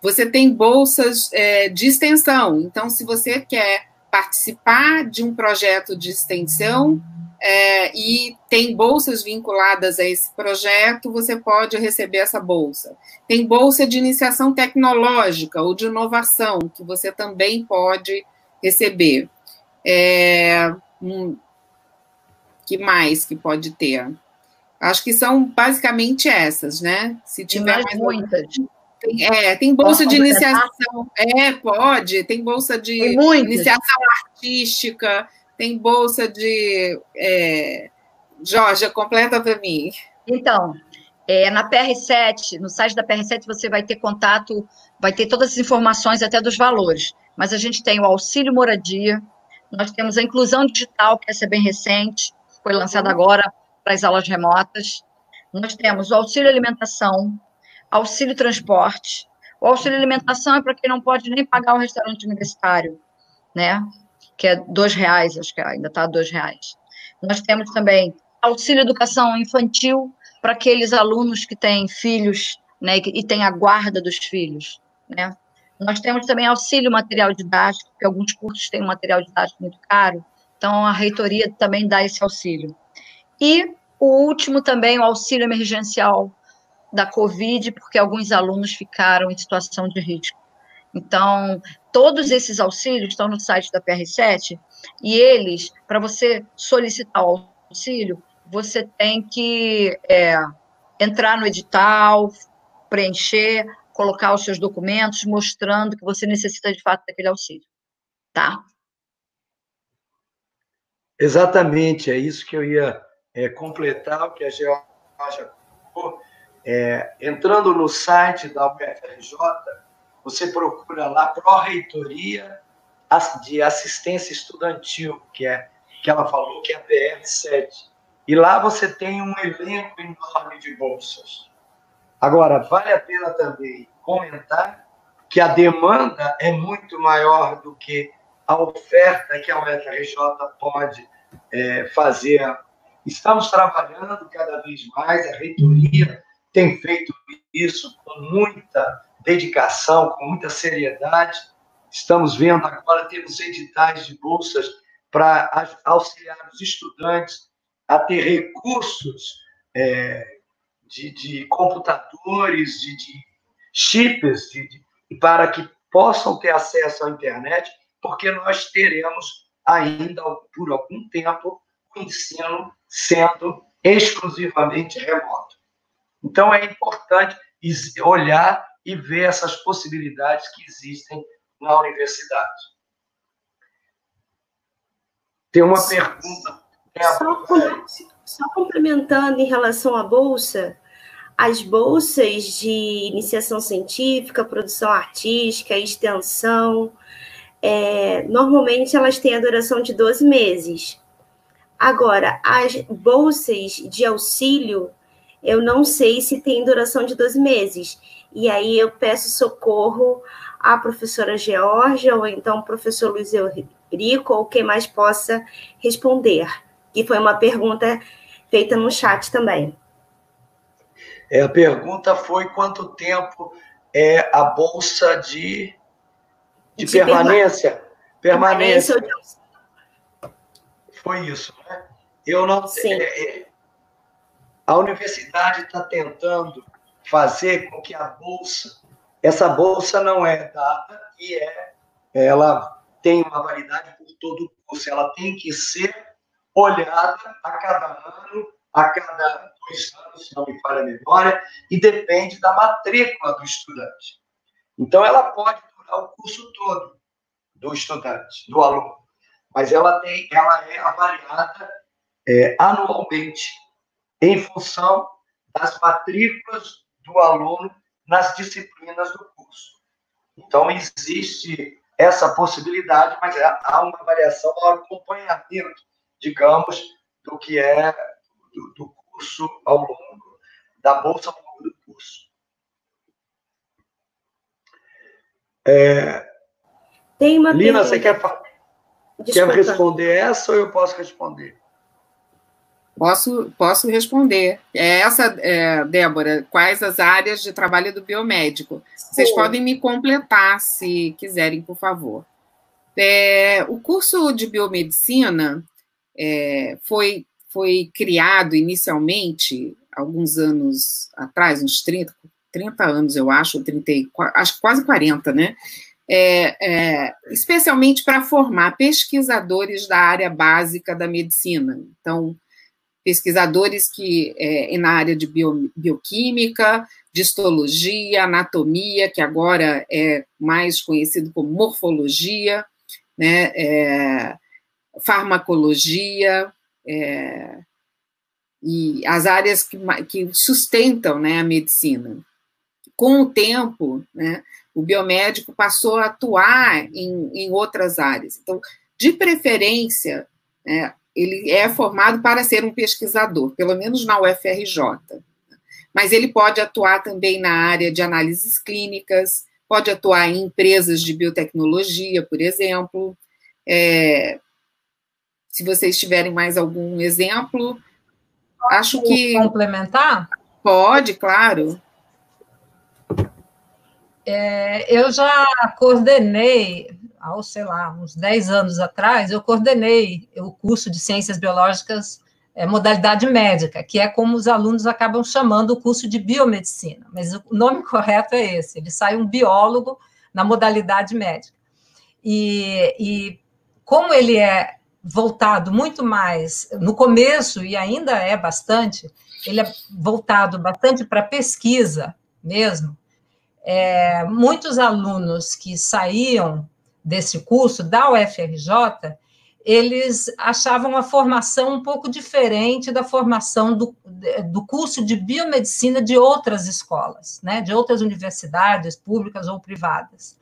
Você tem bolsas é, de extensão, então, se você quer participar de um projeto de extensão, é, e tem bolsas vinculadas a esse projeto, você pode receber essa bolsa. Tem bolsa de iniciação tecnológica ou de inovação, que você também pode receber. É, hum, que mais que pode ter? Acho que são basicamente essas, né? Se tiver mais, mais muitas. Tem, é, tem bolsa de iniciação. É, pode. Tem bolsa de iniciação artística tem bolsa de. É... Jorge, completa para mim. Então, é, na PR7, no site da PR7, você vai ter contato, vai ter todas as informações até dos valores. Mas a gente tem o auxílio moradia, nós temos a inclusão digital, que essa é bem recente, foi lançada agora para as aulas remotas. Nós temos o auxílio alimentação, auxílio transporte. O auxílio alimentação é para quem não pode nem pagar o restaurante universitário, né? que é dois reais, acho que ainda está dois reais. Nós temos também auxílio educação infantil para aqueles alunos que têm filhos, né, e têm a guarda dos filhos, né. Nós temos também auxílio material didático, porque alguns cursos têm um material didático muito caro, então a reitoria também dá esse auxílio. E o último também, o auxílio emergencial da Covid, porque alguns alunos ficaram em situação de risco. Então, todos esses auxílios estão no site da PR7 e eles, para você solicitar o auxílio, você tem que é, entrar no edital, preencher, colocar os seus documentos mostrando que você necessita de fato daquele auxílio, tá? Exatamente, é isso que eu ia é, completar o que a Georgia falou. É, entrando no site da UFRJ, você procura lá Pró-Reitoria de Assistência Estudantil, que é que ela falou que é a PR7. E lá você tem um elenco enorme de bolsas. Agora, vale a pena também comentar que a demanda é muito maior do que a oferta que a UFRJ pode é, fazer. Estamos trabalhando cada vez mais, a reitoria tem feito isso com muita dedicação, com muita seriedade. Estamos vendo agora, temos editais de bolsas para auxiliar os estudantes a ter recursos é, de, de, computadores, de, de chips, de, de, para que possam ter acesso à internet, porque nós teremos ainda por algum tempo o ensino sendo exclusivamente remoto. Então, é importante olhar e ver essas possibilidades que existem na universidade. Tem uma pergunta. Só, só complementando em relação à bolsa, as bolsas de iniciação científica, produção artística, extensão, é, normalmente elas têm a duração de 12 meses. Agora, as bolsas de auxílio, eu não sei se tem duração de 12 meses. E aí eu peço socorro à professora Georgia, ou então ao professor Luiz Eurico, ou quem mais possa responder. Que foi uma pergunta feita no chat também. É, a pergunta foi quanto tempo é a bolsa de, de, de permanência? Permanência. permanência. Foi isso, né? Eu não sei. É, é, a universidade está tentando fazer com que a bolsa, essa bolsa não é dada e é, ela tem uma validade por todo o curso, ela tem que ser olhada a cada ano, a cada dois anos, se não me falha a memória, e depende da matrícula do estudante. Então, ela pode durar o curso todo do estudante, do aluno, mas ela, tem, ela é avaliada é, anualmente em função das matrículas do aluno nas disciplinas do curso. Então, existe essa possibilidade, mas é, há uma variação ao acompanhamento, digamos, do que é do, do curso ao longo, da bolsa ao longo do curso. É... Tem uma Lina, você quer, quer responder essa ou eu posso responder? Posso, posso responder. É essa, é, Débora, quais as áreas de trabalho do biomédico? Vocês podem me completar, se quiserem, por favor. É, o curso de biomedicina é, foi, foi criado inicialmente, alguns anos atrás, uns 30, 30 anos, eu acho, 30, acho quase 40, né? É, é, especialmente para formar pesquisadores da área básica da medicina. Então, pesquisadores que é, na área de bio, bioquímica, de histologia, anatomia, que agora é mais conhecido como morfologia, né, é, farmacologia, é, e as áreas que, que sustentam né, a medicina. Com o tempo, né, o biomédico passou a atuar em, em outras áreas. Então, de preferência, né, ele é formado para ser um pesquisador, pelo menos na UFRJ. Mas ele pode atuar também na área de análises clínicas, pode atuar em empresas de biotecnologia, por exemplo. É, se vocês tiverem mais algum exemplo, acho que. Complementar? Pode, claro. É, eu já coordenei há, sei lá, uns 10 anos atrás, eu coordenei o curso de Ciências Biológicas é, modalidade médica, que é como os alunos acabam chamando o curso de biomedicina, mas o nome correto é esse, ele sai um biólogo na modalidade médica. E, e como ele é voltado muito mais, no começo, e ainda é bastante, ele é voltado bastante para pesquisa mesmo, é, muitos alunos que saíam desse curso da UFRJ, eles achavam a formação um pouco diferente da formação do, do curso de biomedicina de outras escolas, né, de outras universidades públicas ou privadas.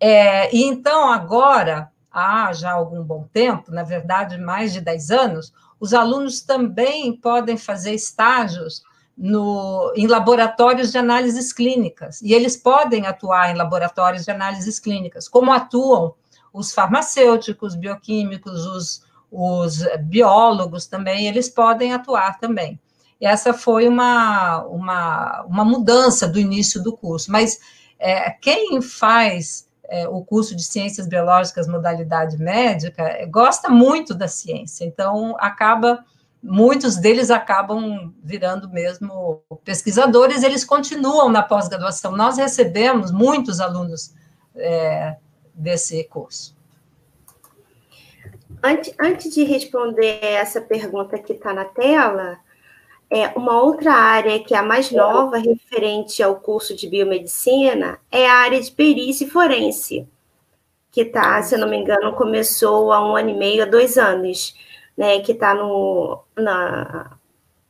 É, e então, agora, há já algum bom tempo, na verdade, mais de 10 anos, os alunos também podem fazer estágios no, em laboratórios de análises clínicas, e eles podem atuar em laboratórios de análises clínicas, como atuam os farmacêuticos, bioquímicos, os, os biólogos também, eles podem atuar também. Essa foi uma, uma, uma mudança do início do curso, mas é, quem faz é, o curso de Ciências Biológicas, modalidade médica, gosta muito da ciência, então acaba, muitos deles acabam virando mesmo pesquisadores, eles continuam na pós-graduação. Nós recebemos muitos alunos é, desse curso. Antes, antes de responder essa pergunta que está na tela, é, uma outra área que é a mais nova referente ao curso de biomedicina é a área de perícia forense, que está, se eu não me engano, começou há um ano e meio, há dois anos, né, que está no, na,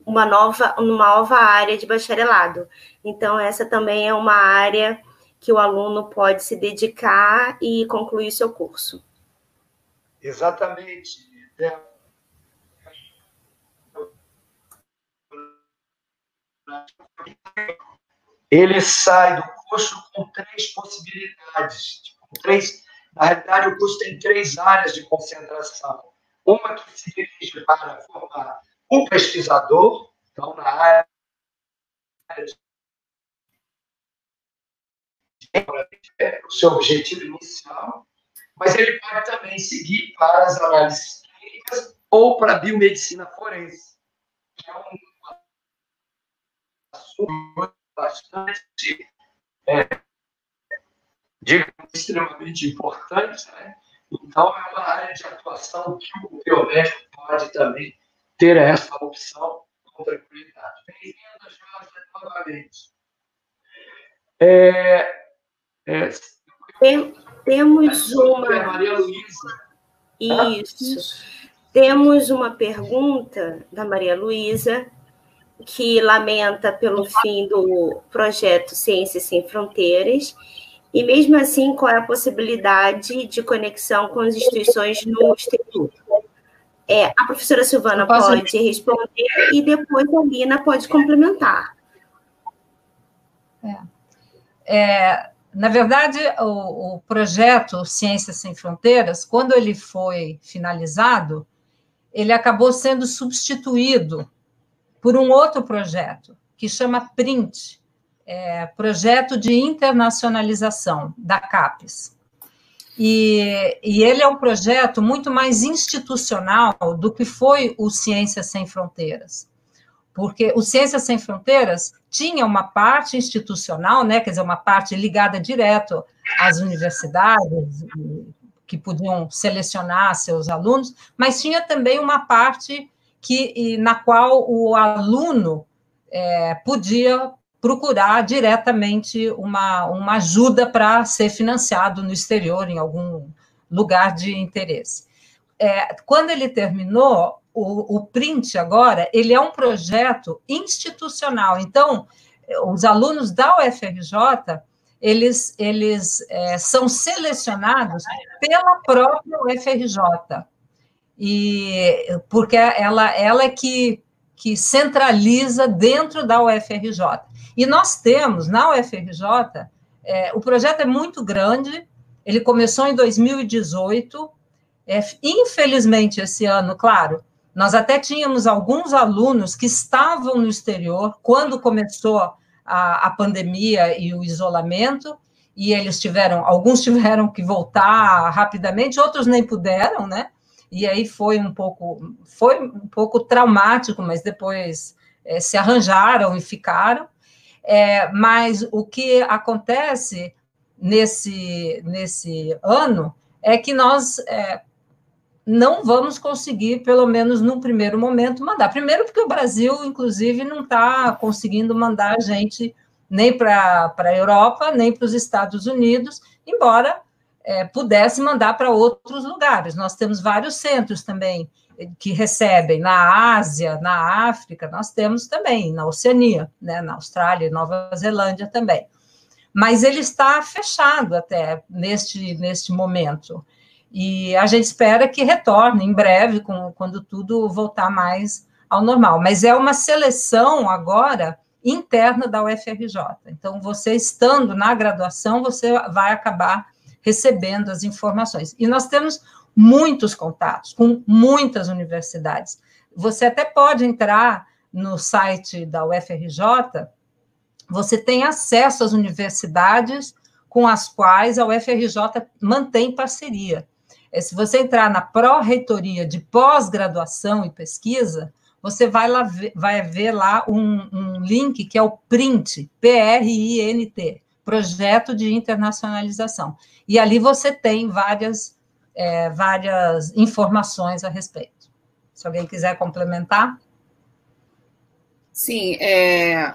uma nova, numa nova área de bacharelado. Então, essa também é uma área que o aluno pode se dedicar e concluir seu curso. Exatamente. Ele sai do curso com três possibilidades. Com três, na realidade, o curso tem três áreas de concentração. Uma que se dirige para formar um pesquisador, então, na área o seu objetivo inicial, mas ele pode também seguir para as análises clínicas ou para a biomedicina forense, que é um assunto bastante, é, digamos, extremamente importante, né? Então, é uma área de atuação que o biomédico pode também ter essa opção com tranquilidade. Bem-vinda, Jorge, novamente. É, é, Tem, temos uma. Maria Luísa. Isso. Temos uma pergunta da Maria Luísa, que lamenta pelo fim do projeto Ciências Sem Fronteiras, e mesmo assim, qual é a possibilidade de conexão com as instituições no Instituto? É, a professora Silvana pode responder e depois a Lina pode complementar. É. É, na verdade, o, o, projeto Ciências Sem Fronteiras, quando ele foi finalizado, ele acabou sendo substituído por um outro projeto, que chama PRINT, é, Projeto de Internacionalização, da CAPES. E, e, ele é um projeto muito mais institucional do que foi o Ciências Sem Fronteiras porque o Ciências Sem Fronteiras tinha uma parte institucional, né, quer dizer, uma parte ligada direto às universidades, que podiam selecionar seus alunos, mas tinha também uma parte que, na qual o aluno é, podia procurar diretamente uma, uma ajuda para ser financiado no exterior, em algum lugar de interesse. É, quando ele terminou, o, o Print agora, ele é um projeto institucional. Então, os alunos da UFRJ, eles, eles é, são selecionados pela própria UFRJ. E porque ela, ela é que, que centraliza dentro da UFRJ. E nós temos na UFRJ, é, o projeto é muito grande, ele começou em 2018. É, infelizmente, esse ano, claro, nós até tínhamos alguns alunos que estavam no exterior quando começou a, a pandemia e o isolamento, e eles tiveram, alguns tiveram que voltar rapidamente, outros nem puderam, né? E aí foi um pouco, foi um pouco traumático, mas depois é, se arranjaram e ficaram. É, mas o que acontece nesse, nesse ano é que nós é, não vamos conseguir, pelo menos no primeiro momento, mandar. Primeiro, porque o Brasil, inclusive, não está conseguindo mandar a gente nem para a Europa, nem para os Estados Unidos, embora é, pudesse mandar para outros lugares. Nós temos vários centros também que recebem na Ásia, na África, nós temos também, na Oceania, né, na Austrália e Nova Zelândia também. Mas ele está fechado até neste, neste momento. E a gente espera que retorne em breve, com, quando tudo voltar mais ao normal. Mas é uma seleção agora interna da UFRJ. Então, você estando na graduação, você vai acabar recebendo as informações. E nós temos muitos contatos com muitas universidades. Você até pode entrar no site da UFRJ, você tem acesso às universidades com as quais a UFRJ mantém parceria. É, se você entrar na pró-reitoria de pós-graduação e pesquisa, você vai, lá, vai ver lá um, um link que é o PRINT, P-R-I-N-T, Projeto de Internacionalização. E ali você tem várias é, várias informações a respeito. Se alguém quiser complementar. Sim, é,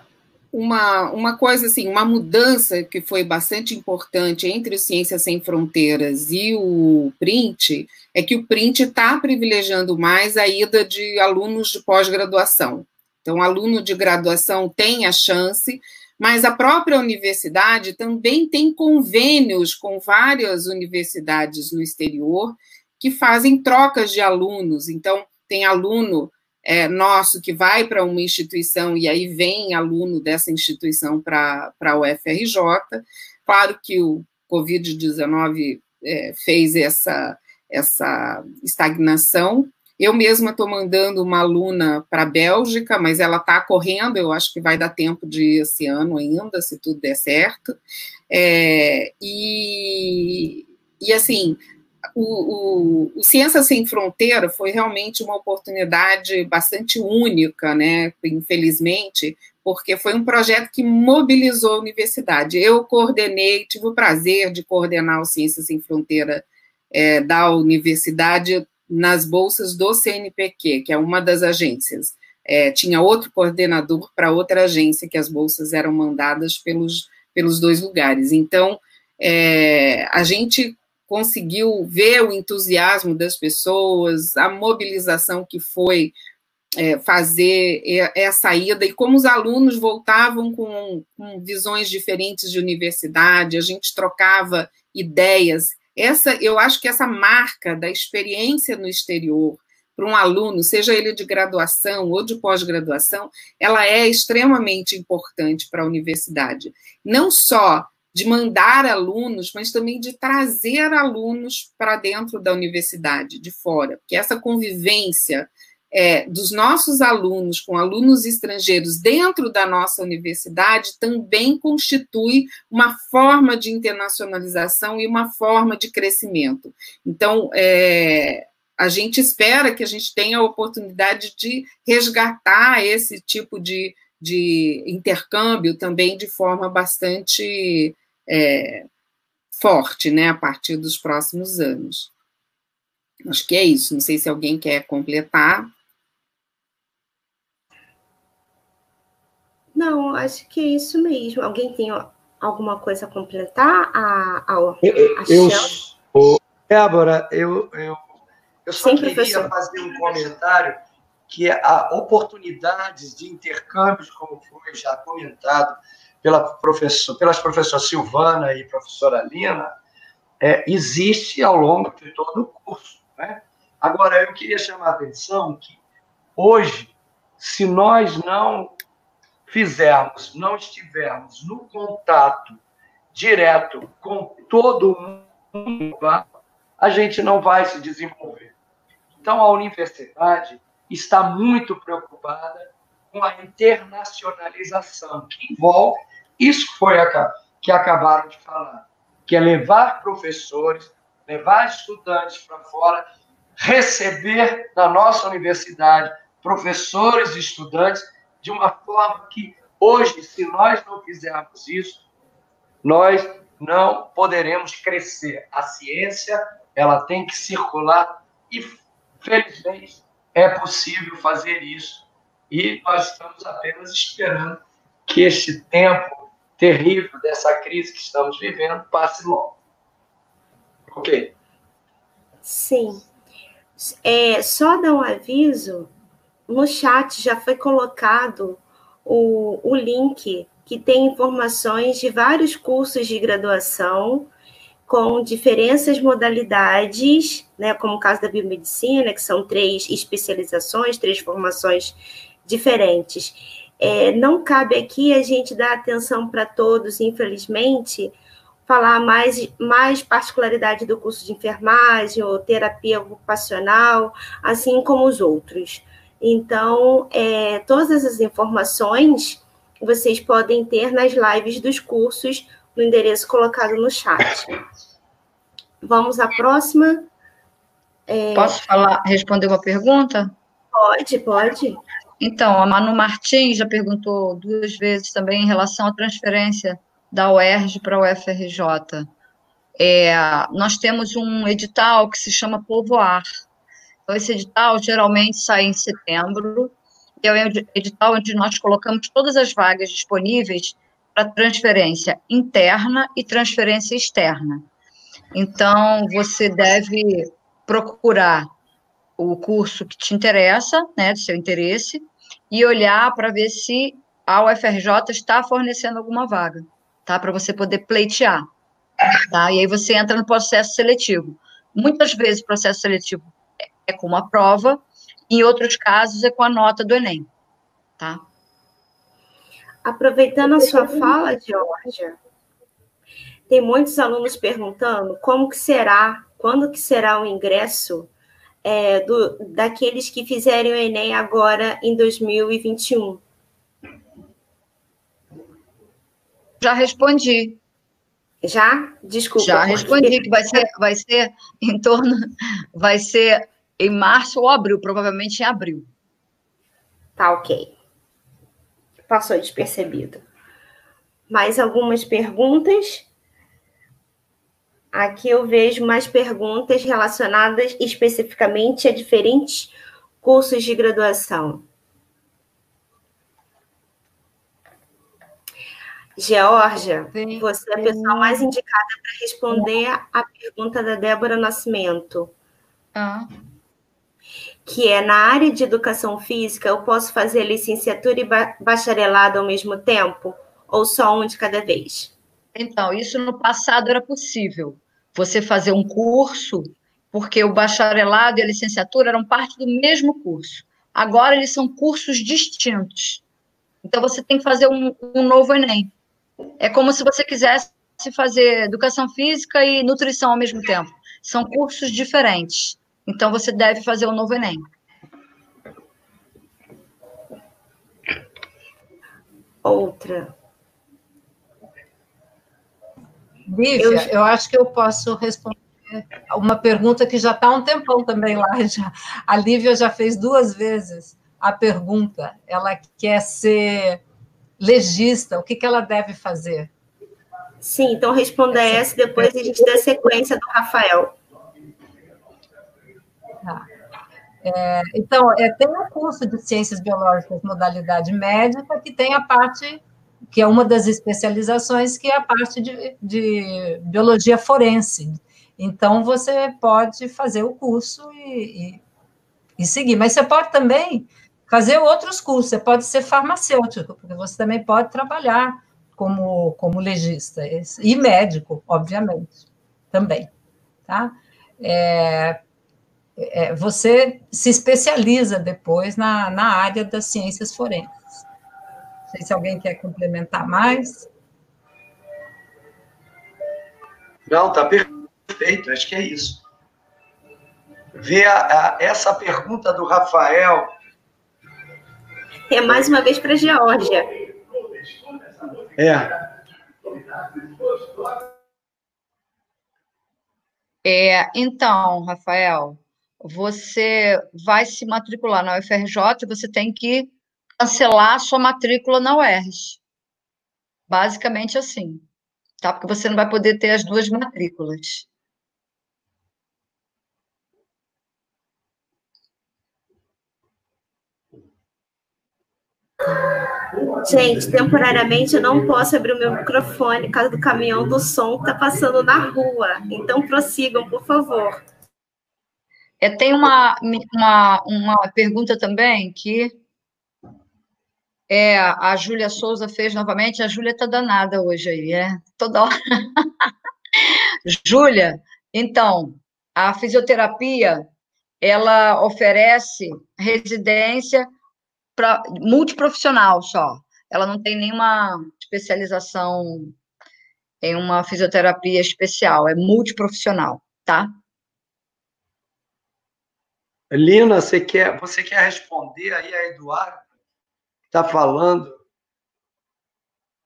uma, uma coisa assim, uma mudança que foi bastante importante entre o Ciências Sem Fronteiras e o Print é que o Print está privilegiando mais a ida de alunos de pós-graduação. Então, aluno de graduação tem a chance mas a própria universidade também tem convênios com várias universidades no exterior que fazem trocas de alunos. Então, tem aluno é, nosso que vai para uma instituição e aí vem aluno dessa instituição para a UFRJ. Claro que o Covid-19 é, fez essa, essa estagnação, eu mesma estou mandando uma aluna para a Bélgica, mas ela está correndo, eu acho que vai dar tempo de ir esse ano ainda, se tudo der certo. É, e, e, assim, o, o, o Ciência Sem Fronteira foi realmente uma oportunidade bastante única, né? Infelizmente, porque foi um projeto que mobilizou a universidade. Eu coordenei, tive o prazer de coordenar o Ciência Sem Fronteira é, da universidade nas bolsas do CNPq, que é uma das agências. É, tinha outro coordenador para outra agência, que as bolsas eram mandadas pelos, pelos dois lugares. Então, é, a gente conseguiu ver o entusiasmo das pessoas, a mobilização que foi é, fazer essa ida e como os alunos voltavam com, com visões diferentes de universidade, a gente trocava ideias essa, eu acho que essa marca da experiência no exterior para um aluno, seja ele de graduação ou de pós-graduação, ela é extremamente importante para a universidade. Não só de mandar alunos, mas também de trazer alunos para dentro da universidade, de fora, porque essa convivência é, dos nossos alunos com alunos estrangeiros dentro da nossa universidade também constitui uma forma de internacionalização e uma forma de crescimento. Então, é, a gente espera que a gente tenha a oportunidade de resgatar esse tipo de, de intercâmbio também de forma bastante é, forte, né, a partir dos próximos anos. Acho que é isso. Não sei se alguém quer completar. Não, acho que é isso mesmo. Alguém tem alguma coisa a completar? A, a, a eu, eu Débora, eu, eu, eu só Sim, queria professor. fazer um comentário que há oportunidades de intercâmbios, como foi já comentado pela professor, pelas professoras Silvana e professora Lina, é, existe ao longo de todo o curso. Né? Agora, eu queria chamar a atenção que hoje, se nós não fizermos, não estivermos no contato direto com todo mundo, a gente não vai se desenvolver. Então, a universidade está muito preocupada com a internacionalização, que envolve, isso foi a, que acabaram de falar, que é levar professores, levar estudantes para fora, receber na nossa universidade professores e estudantes de uma forma que hoje, se nós não fizermos isso, nós não poderemos crescer. A ciência, ela tem que circular e, felizmente, é possível fazer isso. E nós estamos apenas esperando que este tempo terrível dessa crise que estamos vivendo passe logo. Ok. Sim. É, só dar um aviso, no chat já foi colocado o, o link que tem informações de vários cursos de graduação com diferentes modalidades, né, como o caso da biomedicina, que são três especializações, três formações diferentes. É, não cabe aqui a gente dar atenção para todos, infelizmente, falar mais, mais particularidade do curso de enfermagem ou terapia ocupacional, assim como os outros. Então, é, todas essas informações vocês podem ter nas lives dos cursos no endereço colocado no chat. Vamos à próxima. É... Posso falar, responder uma pergunta? Pode, pode. Então, a Manu Martins já perguntou duas vezes também em relação à transferência da UERJ para a UFRJ. É, nós temos um edital que se chama Povoar. Então, esse edital geralmente sai em setembro, e é o edital onde nós colocamos todas as vagas disponíveis para transferência interna e transferência externa. Então, você deve procurar o curso que te interessa, né, do seu interesse, e olhar para ver se a UFRJ está fornecendo alguma vaga, tá? Para você poder pleitear, tá? E aí você entra no processo seletivo. Muitas vezes o processo seletivo é com uma prova, em outros casos é com a nota do Enem, tá? Aproveitando a sua fala, Georgia, tem muitos alunos perguntando como que será, quando que será o ingresso é, do, daqueles que fizerem o Enem agora em 2021? Já respondi. Já? Desculpa. Já respondi que vai ser, vai ser em torno, vai ser em março ou abril, provavelmente em abril. Tá ok. Passou despercebido. Mais algumas perguntas? Aqui eu vejo mais perguntas relacionadas especificamente a diferentes cursos de graduação. Georgia, Sim. você é a pessoa mais indicada para responder a pergunta da Débora Nascimento. Ah. Que é na área de educação física, eu posso fazer licenciatura e bacharelado ao mesmo tempo? Ou só um de cada vez? Então, isso no passado era possível você fazer um curso, porque o bacharelado e a licenciatura eram parte do mesmo curso. Agora eles são cursos distintos. Então você tem que fazer um, um novo Enem. É como se você quisesse fazer educação física e nutrição ao mesmo tempo. São cursos diferentes. Então você deve fazer o um novo Enem. Outra. Lívia, eu... eu acho que eu posso responder uma pergunta que já está há um tempão também lá. Já. A Lívia já fez duas vezes a pergunta. Ela quer ser legista, o que, que ela deve fazer? Sim, então responda essa, depois a gente dá sequência do Rafael. Tá. É, então, é, tem um curso de Ciências Biológicas, modalidade médica, que tem a parte que é uma das especializações, que é a parte de, de biologia forense. Então, você pode fazer o curso e, e, e, seguir. Mas você pode também fazer outros cursos, você pode ser farmacêutico, porque você também pode trabalhar como, como legista, e médico, obviamente, também, tá? É, é, você se especializa depois na, na área das ciências forenses sei se alguém quer complementar mais. Não, está perfeito, acho que é isso. Ver a, a, essa pergunta do Rafael. É mais uma vez para a Geórgia. É. É, então, Rafael, você vai se matricular na UFRJ, você tem que cancelar a sua matrícula na UERJ. Basicamente assim, tá? Porque você não vai poder ter as duas matrículas. Gente, temporariamente eu não posso abrir o meu microfone por causa do caminhão do som que está passando na rua. Então prossigam, por favor. É, tem uma, uma, uma pergunta também que é, a Júlia Souza fez novamente. A Júlia está danada hoje aí, é? Toda hora. Júlia, então, a fisioterapia, ela oferece residência para multiprofissional só. Ela não tem nenhuma especialização em uma fisioterapia especial, é multiprofissional, tá? Lina, você quer, você quer responder aí a Eduardo? Está falando.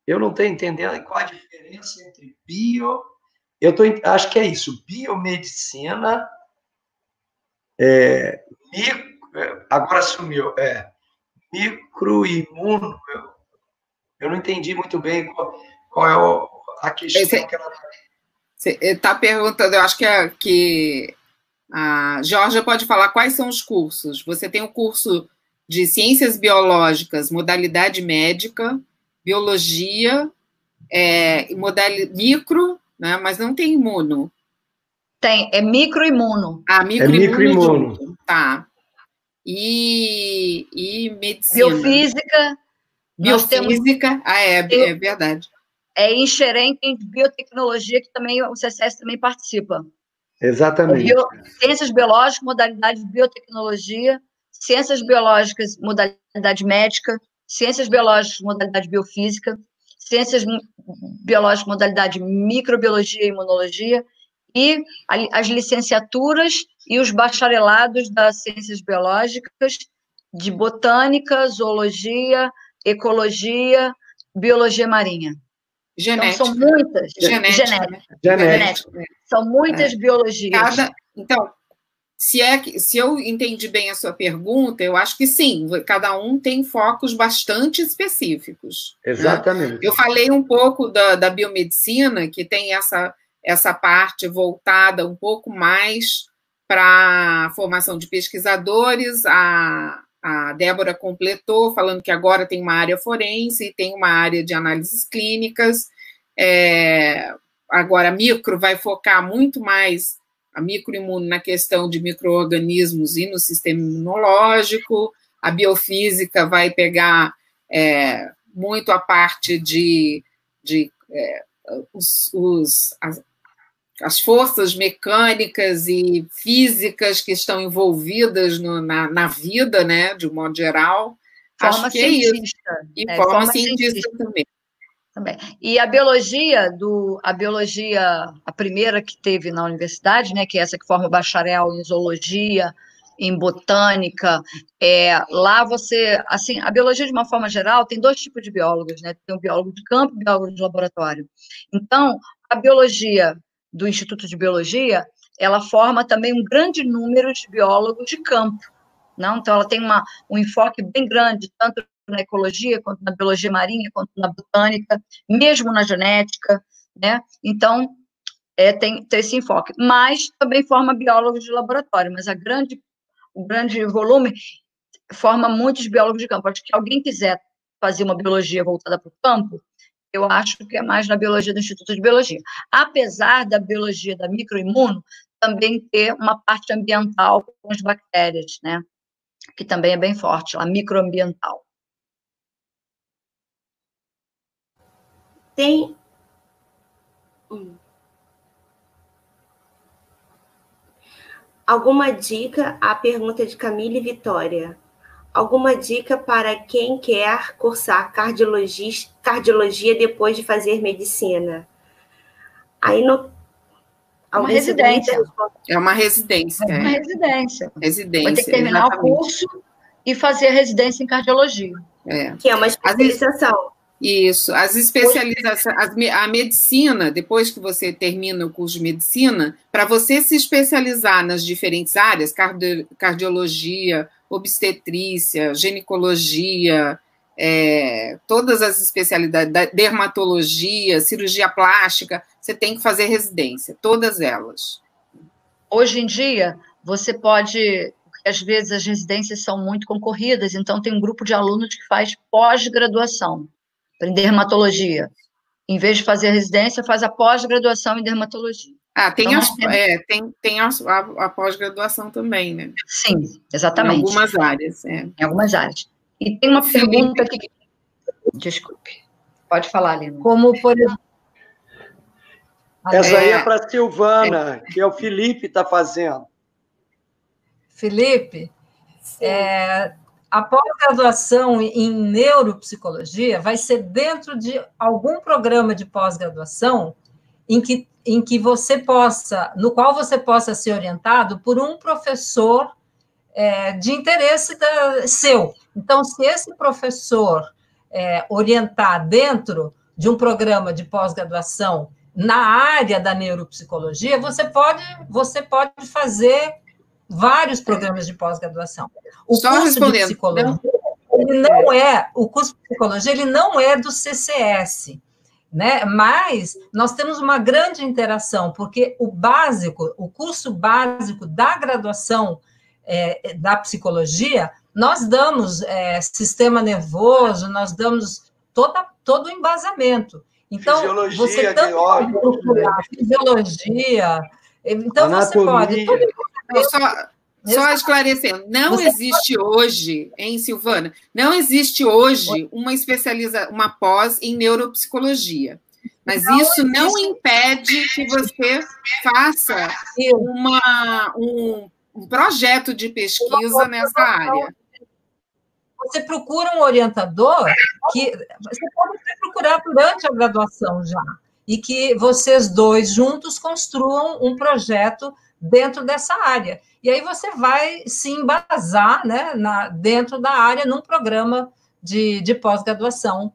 Eu não estou entendendo qual a diferença entre bio. Eu tô, acho que é isso, biomedicina. É, micro, é, agora sumiu. É, microimuno. Eu, eu não entendi muito bem qual, qual é a questão Esse, que ela está. Está perguntando, eu acho que, é, que a Georgia pode falar quais são os cursos. Você tem o curso de Ciências Biológicas, modalidade médica, Biologia, é, modalidade micro, né, mas não tem imuno. Tem, é microimuno. Ah, microimuno. É micro tá e, e medicina. Biofísica. Biofísica, temos, ah, é, é verdade. É ingerente em biotecnologia, que também o CSS também participa. Exatamente. Bio, ciências biológicas, modalidade de biotecnologia, ciências biológicas, modalidade médica, ciências biológicas, modalidade biofísica, ciências biológicas, modalidade microbiologia e imunologia, e as licenciaturas e os bacharelados das ciências biológicas, de botânica, zoologia, ecologia, biologia marinha. Genética. Então, são muitas. Genética. Genética. Genética. São muitas é. biologias. Cada, então, se, é, se eu entendi bem a sua pergunta, eu acho que sim, cada um tem focos bastante específicos. Né? Exatamente. Né? Eu falei um pouco da, da biomedicina, que tem essa, essa parte voltada um pouco mais para a formação de pesquisadores. A, a Débora completou, falando que agora tem uma área forense, tem uma área de análises clínicas. É, agora, a micro vai focar muito mais a microimuno na questão de micro-organismos e no sistema imunológico. A biofísica vai pegar é, muito a parte de, de é, os, os, as, as forças mecânicas e físicas que estão envolvidas no, na, na, vida, né, de um modo geral. Forma Acho que cientista. É isso. E é, forma, forma cientista, cientista também. Também. E a biologia do a biologia a primeira que teve na universidade, né, que é essa que forma bacharel em zoologia, em botânica, é, lá você, assim, a biologia de uma forma geral tem dois tipos de biólogos, né? Tem o biólogo de campo e o biólogo de laboratório. Então, a biologia do Instituto de Biologia, ela forma também um grande número de biólogos de campo. Não? Então, ela tem uma, um enfoque bem grande, tanto na ecologia, quanto na biologia marinha, quanto na botânica, mesmo na genética. Né? Então, é, tem, tem esse enfoque. Mas também forma biólogos de laboratório, mas a grande, o grande volume forma muitos biólogos de campo. Acho que alguém quiser fazer uma biologia voltada para o campo, eu acho que é mais na biologia do Instituto de Biologia. Apesar da biologia da microimuno também ter uma parte ambiental com as bactérias, né? Que também é bem forte, a microambiental. Tem. Hum. Alguma dica? A pergunta de Camille Vitória. Alguma dica para quem quer cursar cardiologia, cardiologia depois de fazer medicina? Aí no uma residência. É uma residência. É uma residência. Residência. Vai ter que terminar exatamente. o curso e fazer a residência em cardiologia. É. Que é uma especialização. Isso, as especializações, a medicina, depois que você termina o curso de medicina, para você se especializar nas diferentes áreas, cardiologia, obstetrícia, ginecologia, é, todas as especialidades, dermatologia, cirurgia plástica, você tem que fazer residência, todas elas. Hoje em dia, você pode, às vezes as residências são muito concorridas, então tem um grupo de alunos que faz pós-graduação em dermatologia. Em vez de fazer residência, faz a pós-graduação em dermatologia. Ah, tem, então, as, é, tem, tem a, a, a pós-graduação também, né? Sim, exatamente. Em algumas áreas, é. Em algumas áreas. E tem uma Sim. pergunta que. Desculpe. Pode falar, Lina. Como, por exemplo. Essa aí é, é para a Silvana, que é o Felipe está fazendo. Felipe, é, a pós-graduação em neuropsicologia vai ser dentro de algum programa de pós-graduação em que, em que você possa, no qual você possa ser orientado por um professor é, de interesse da, seu. Então, se esse professor é, orientar dentro de um programa de pós-graduação na área da neuropsicologia, você pode, você pode fazer vários programas de pós-graduação. O Só curso de psicologia, ele não é, o curso de psicologia, ele não é do CCS, né? Mas nós temos uma grande interação, porque o básico, o curso básico da graduação é, da psicologia, nós damos é, sistema nervoso, nós damos toda, todo o embasamento. Então, fisiologia, você tanto pode procurar fisiologia, então Anatomia. você pode. Só, só esclarecendo, não Você existe pode... hoje, em Silvana, não existe hoje uma especializa, uma pós em neuropsicologia. Mas não isso existe. não impede que você faça uma, um, um projeto de pesquisa nessa área. Você procura um orientador que você pode procurar durante a graduação já, e que vocês dois juntos construam um projeto dentro dessa área. E aí você vai se embasar né, na, dentro da área num programa de, de pós-graduação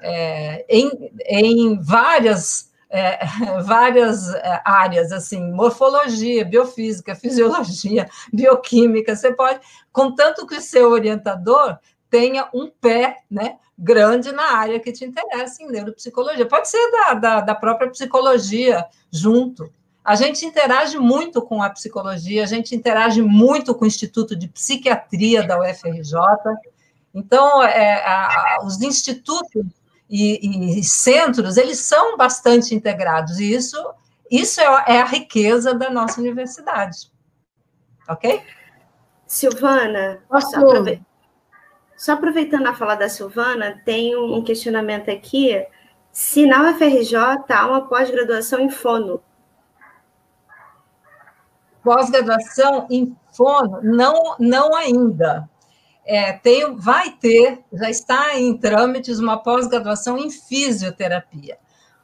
é, em, em várias, é, várias é, áreas, assim, morfologia, biofísica, fisiologia, bioquímica, você pode, contanto que o seu orientador tenha um pé né, grande na área que te interessa em neuropsicologia. Pode ser da, da, da própria psicologia junto, a gente interage muito com a psicologia, a gente interage muito com o Instituto de Psiquiatria da UFRJ. Então, é, a, os institutos e, e, centros, eles são bastante integrados, e isso, isso é, é a riqueza da nossa universidade. Ok? Silvana, só, aprove... só, aproveitando a fala da Silvana, tem um questionamento aqui. Se na UFRJ há uma pós-graduação em fono, Pós-graduação em fono, não, não ainda. É, tem, vai ter, já está em trâmites uma pós-graduação em fisioterapia.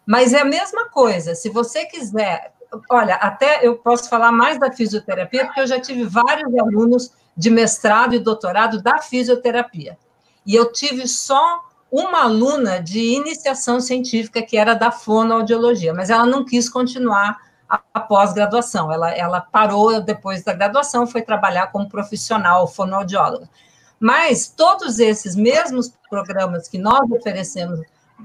Mas é a mesma coisa, se você quiser, olha, até eu posso falar mais da fisioterapia, porque eu já tive vários alunos de mestrado e doutorado da fisioterapia. E eu tive só uma aluna de iniciação científica que era da fonoaudiologia, mas ela não quis continuar a pós-graduação. Ela, ela parou depois da graduação, foi trabalhar como profissional fonoaudióloga. Mas todos esses mesmos programas que nós oferecemos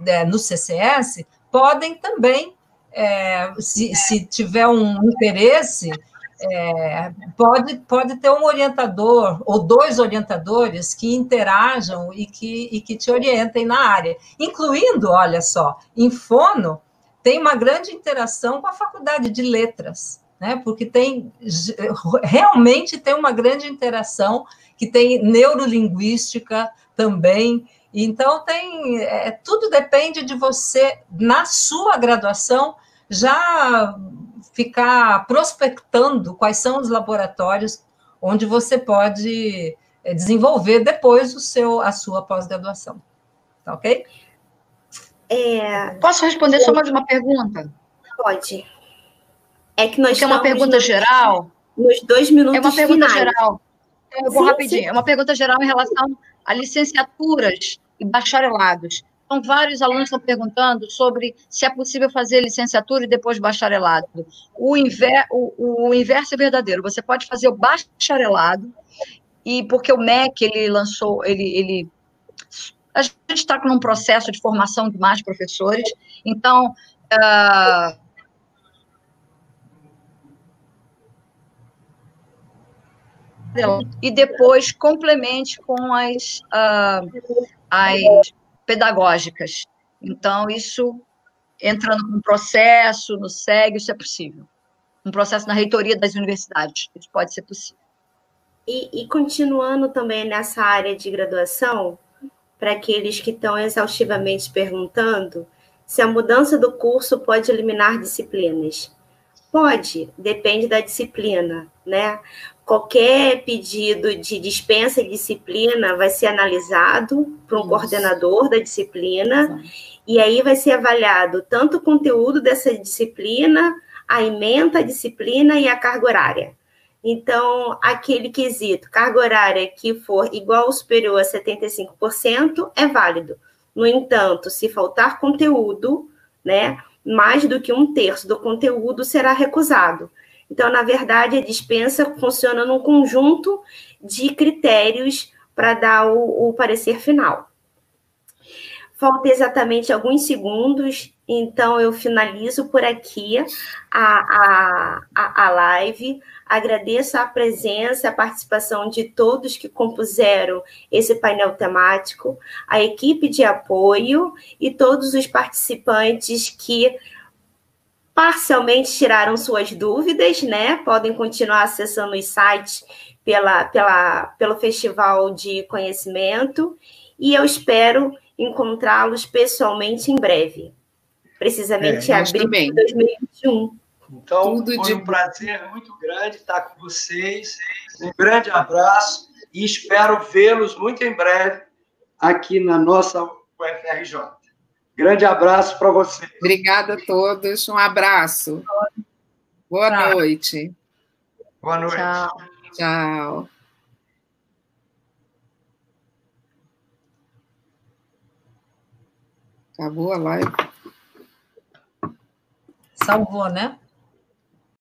é, no CCS podem também, é, se, se tiver um interesse, é, pode, pode ter um orientador ou dois orientadores que interajam e que, e que te orientem na área, incluindo, olha só, em fono, tem uma grande interação com a faculdade de letras, né? Porque tem realmente tem uma grande interação que tem neurolinguística também. Então tem é, tudo depende de você na sua graduação já ficar prospectando quais são os laboratórios onde você pode é, desenvolver depois o seu a sua pós-graduação. Tá ok? É... Posso responder só mais uma pergunta? Pode. É que nós Porque é uma pergunta nos, geral. Nos dois minutos É uma pergunta finais. geral. Eu vou sim, rapidinho. Sim. É uma pergunta geral em relação a licenciaturas e bacharelados. Então, vários alunos estão perguntando sobre se é possível fazer licenciatura e depois bacharelado. O, inver, o, o inverso é verdadeiro. Você pode fazer o bacharelado, e porque o MEC ele lançou, ele, ele a gente está com um processo de formação de mais professores, então. Uh, e depois complemente com as, uh, as pedagógicas. Então, isso entrando com processo, no SEG, isso é possível. Um processo na reitoria das universidades, isso pode ser possível. E, e continuando também nessa área de graduação, para aqueles que estão exaustivamente perguntando, se a mudança do curso pode eliminar disciplinas. Pode, depende da disciplina, né? Qualquer pedido de dispensa de disciplina vai ser analisado por um Isso. coordenador da disciplina, e aí vai ser avaliado tanto o conteúdo dessa disciplina, a ementa disciplina e a carga horária. Então, aquele quesito, carga horária que for igual ou superior a 75%, é válido. No entanto, se faltar conteúdo, né, mais do que um terço do conteúdo será recusado. Então, na verdade, a dispensa funciona num conjunto de critérios para dar o, o parecer final. Falta exatamente alguns segundos, então eu finalizo por aqui a, a, a live. Agradeço a presença, a participação de todos que compuseram esse painel temático, a equipe de apoio e todos os participantes que parcialmente tiraram suas dúvidas, né? Podem continuar acessando os sites pela, pela, pelo Festival de Conhecimento e eu espero encontrá-los pessoalmente em breve. Precisamente é, em abril de 2021. Então, Tudo foi de... um prazer muito grande estar com vocês. Um grande abraço e espero vê-los muito em breve aqui na nossa UFRJ. Grande abraço para você. Obrigada a todos. Um abraço. Boa Tchau. noite. Boa noite. Tchau. Tchau. Acabou a live. Salvou, né?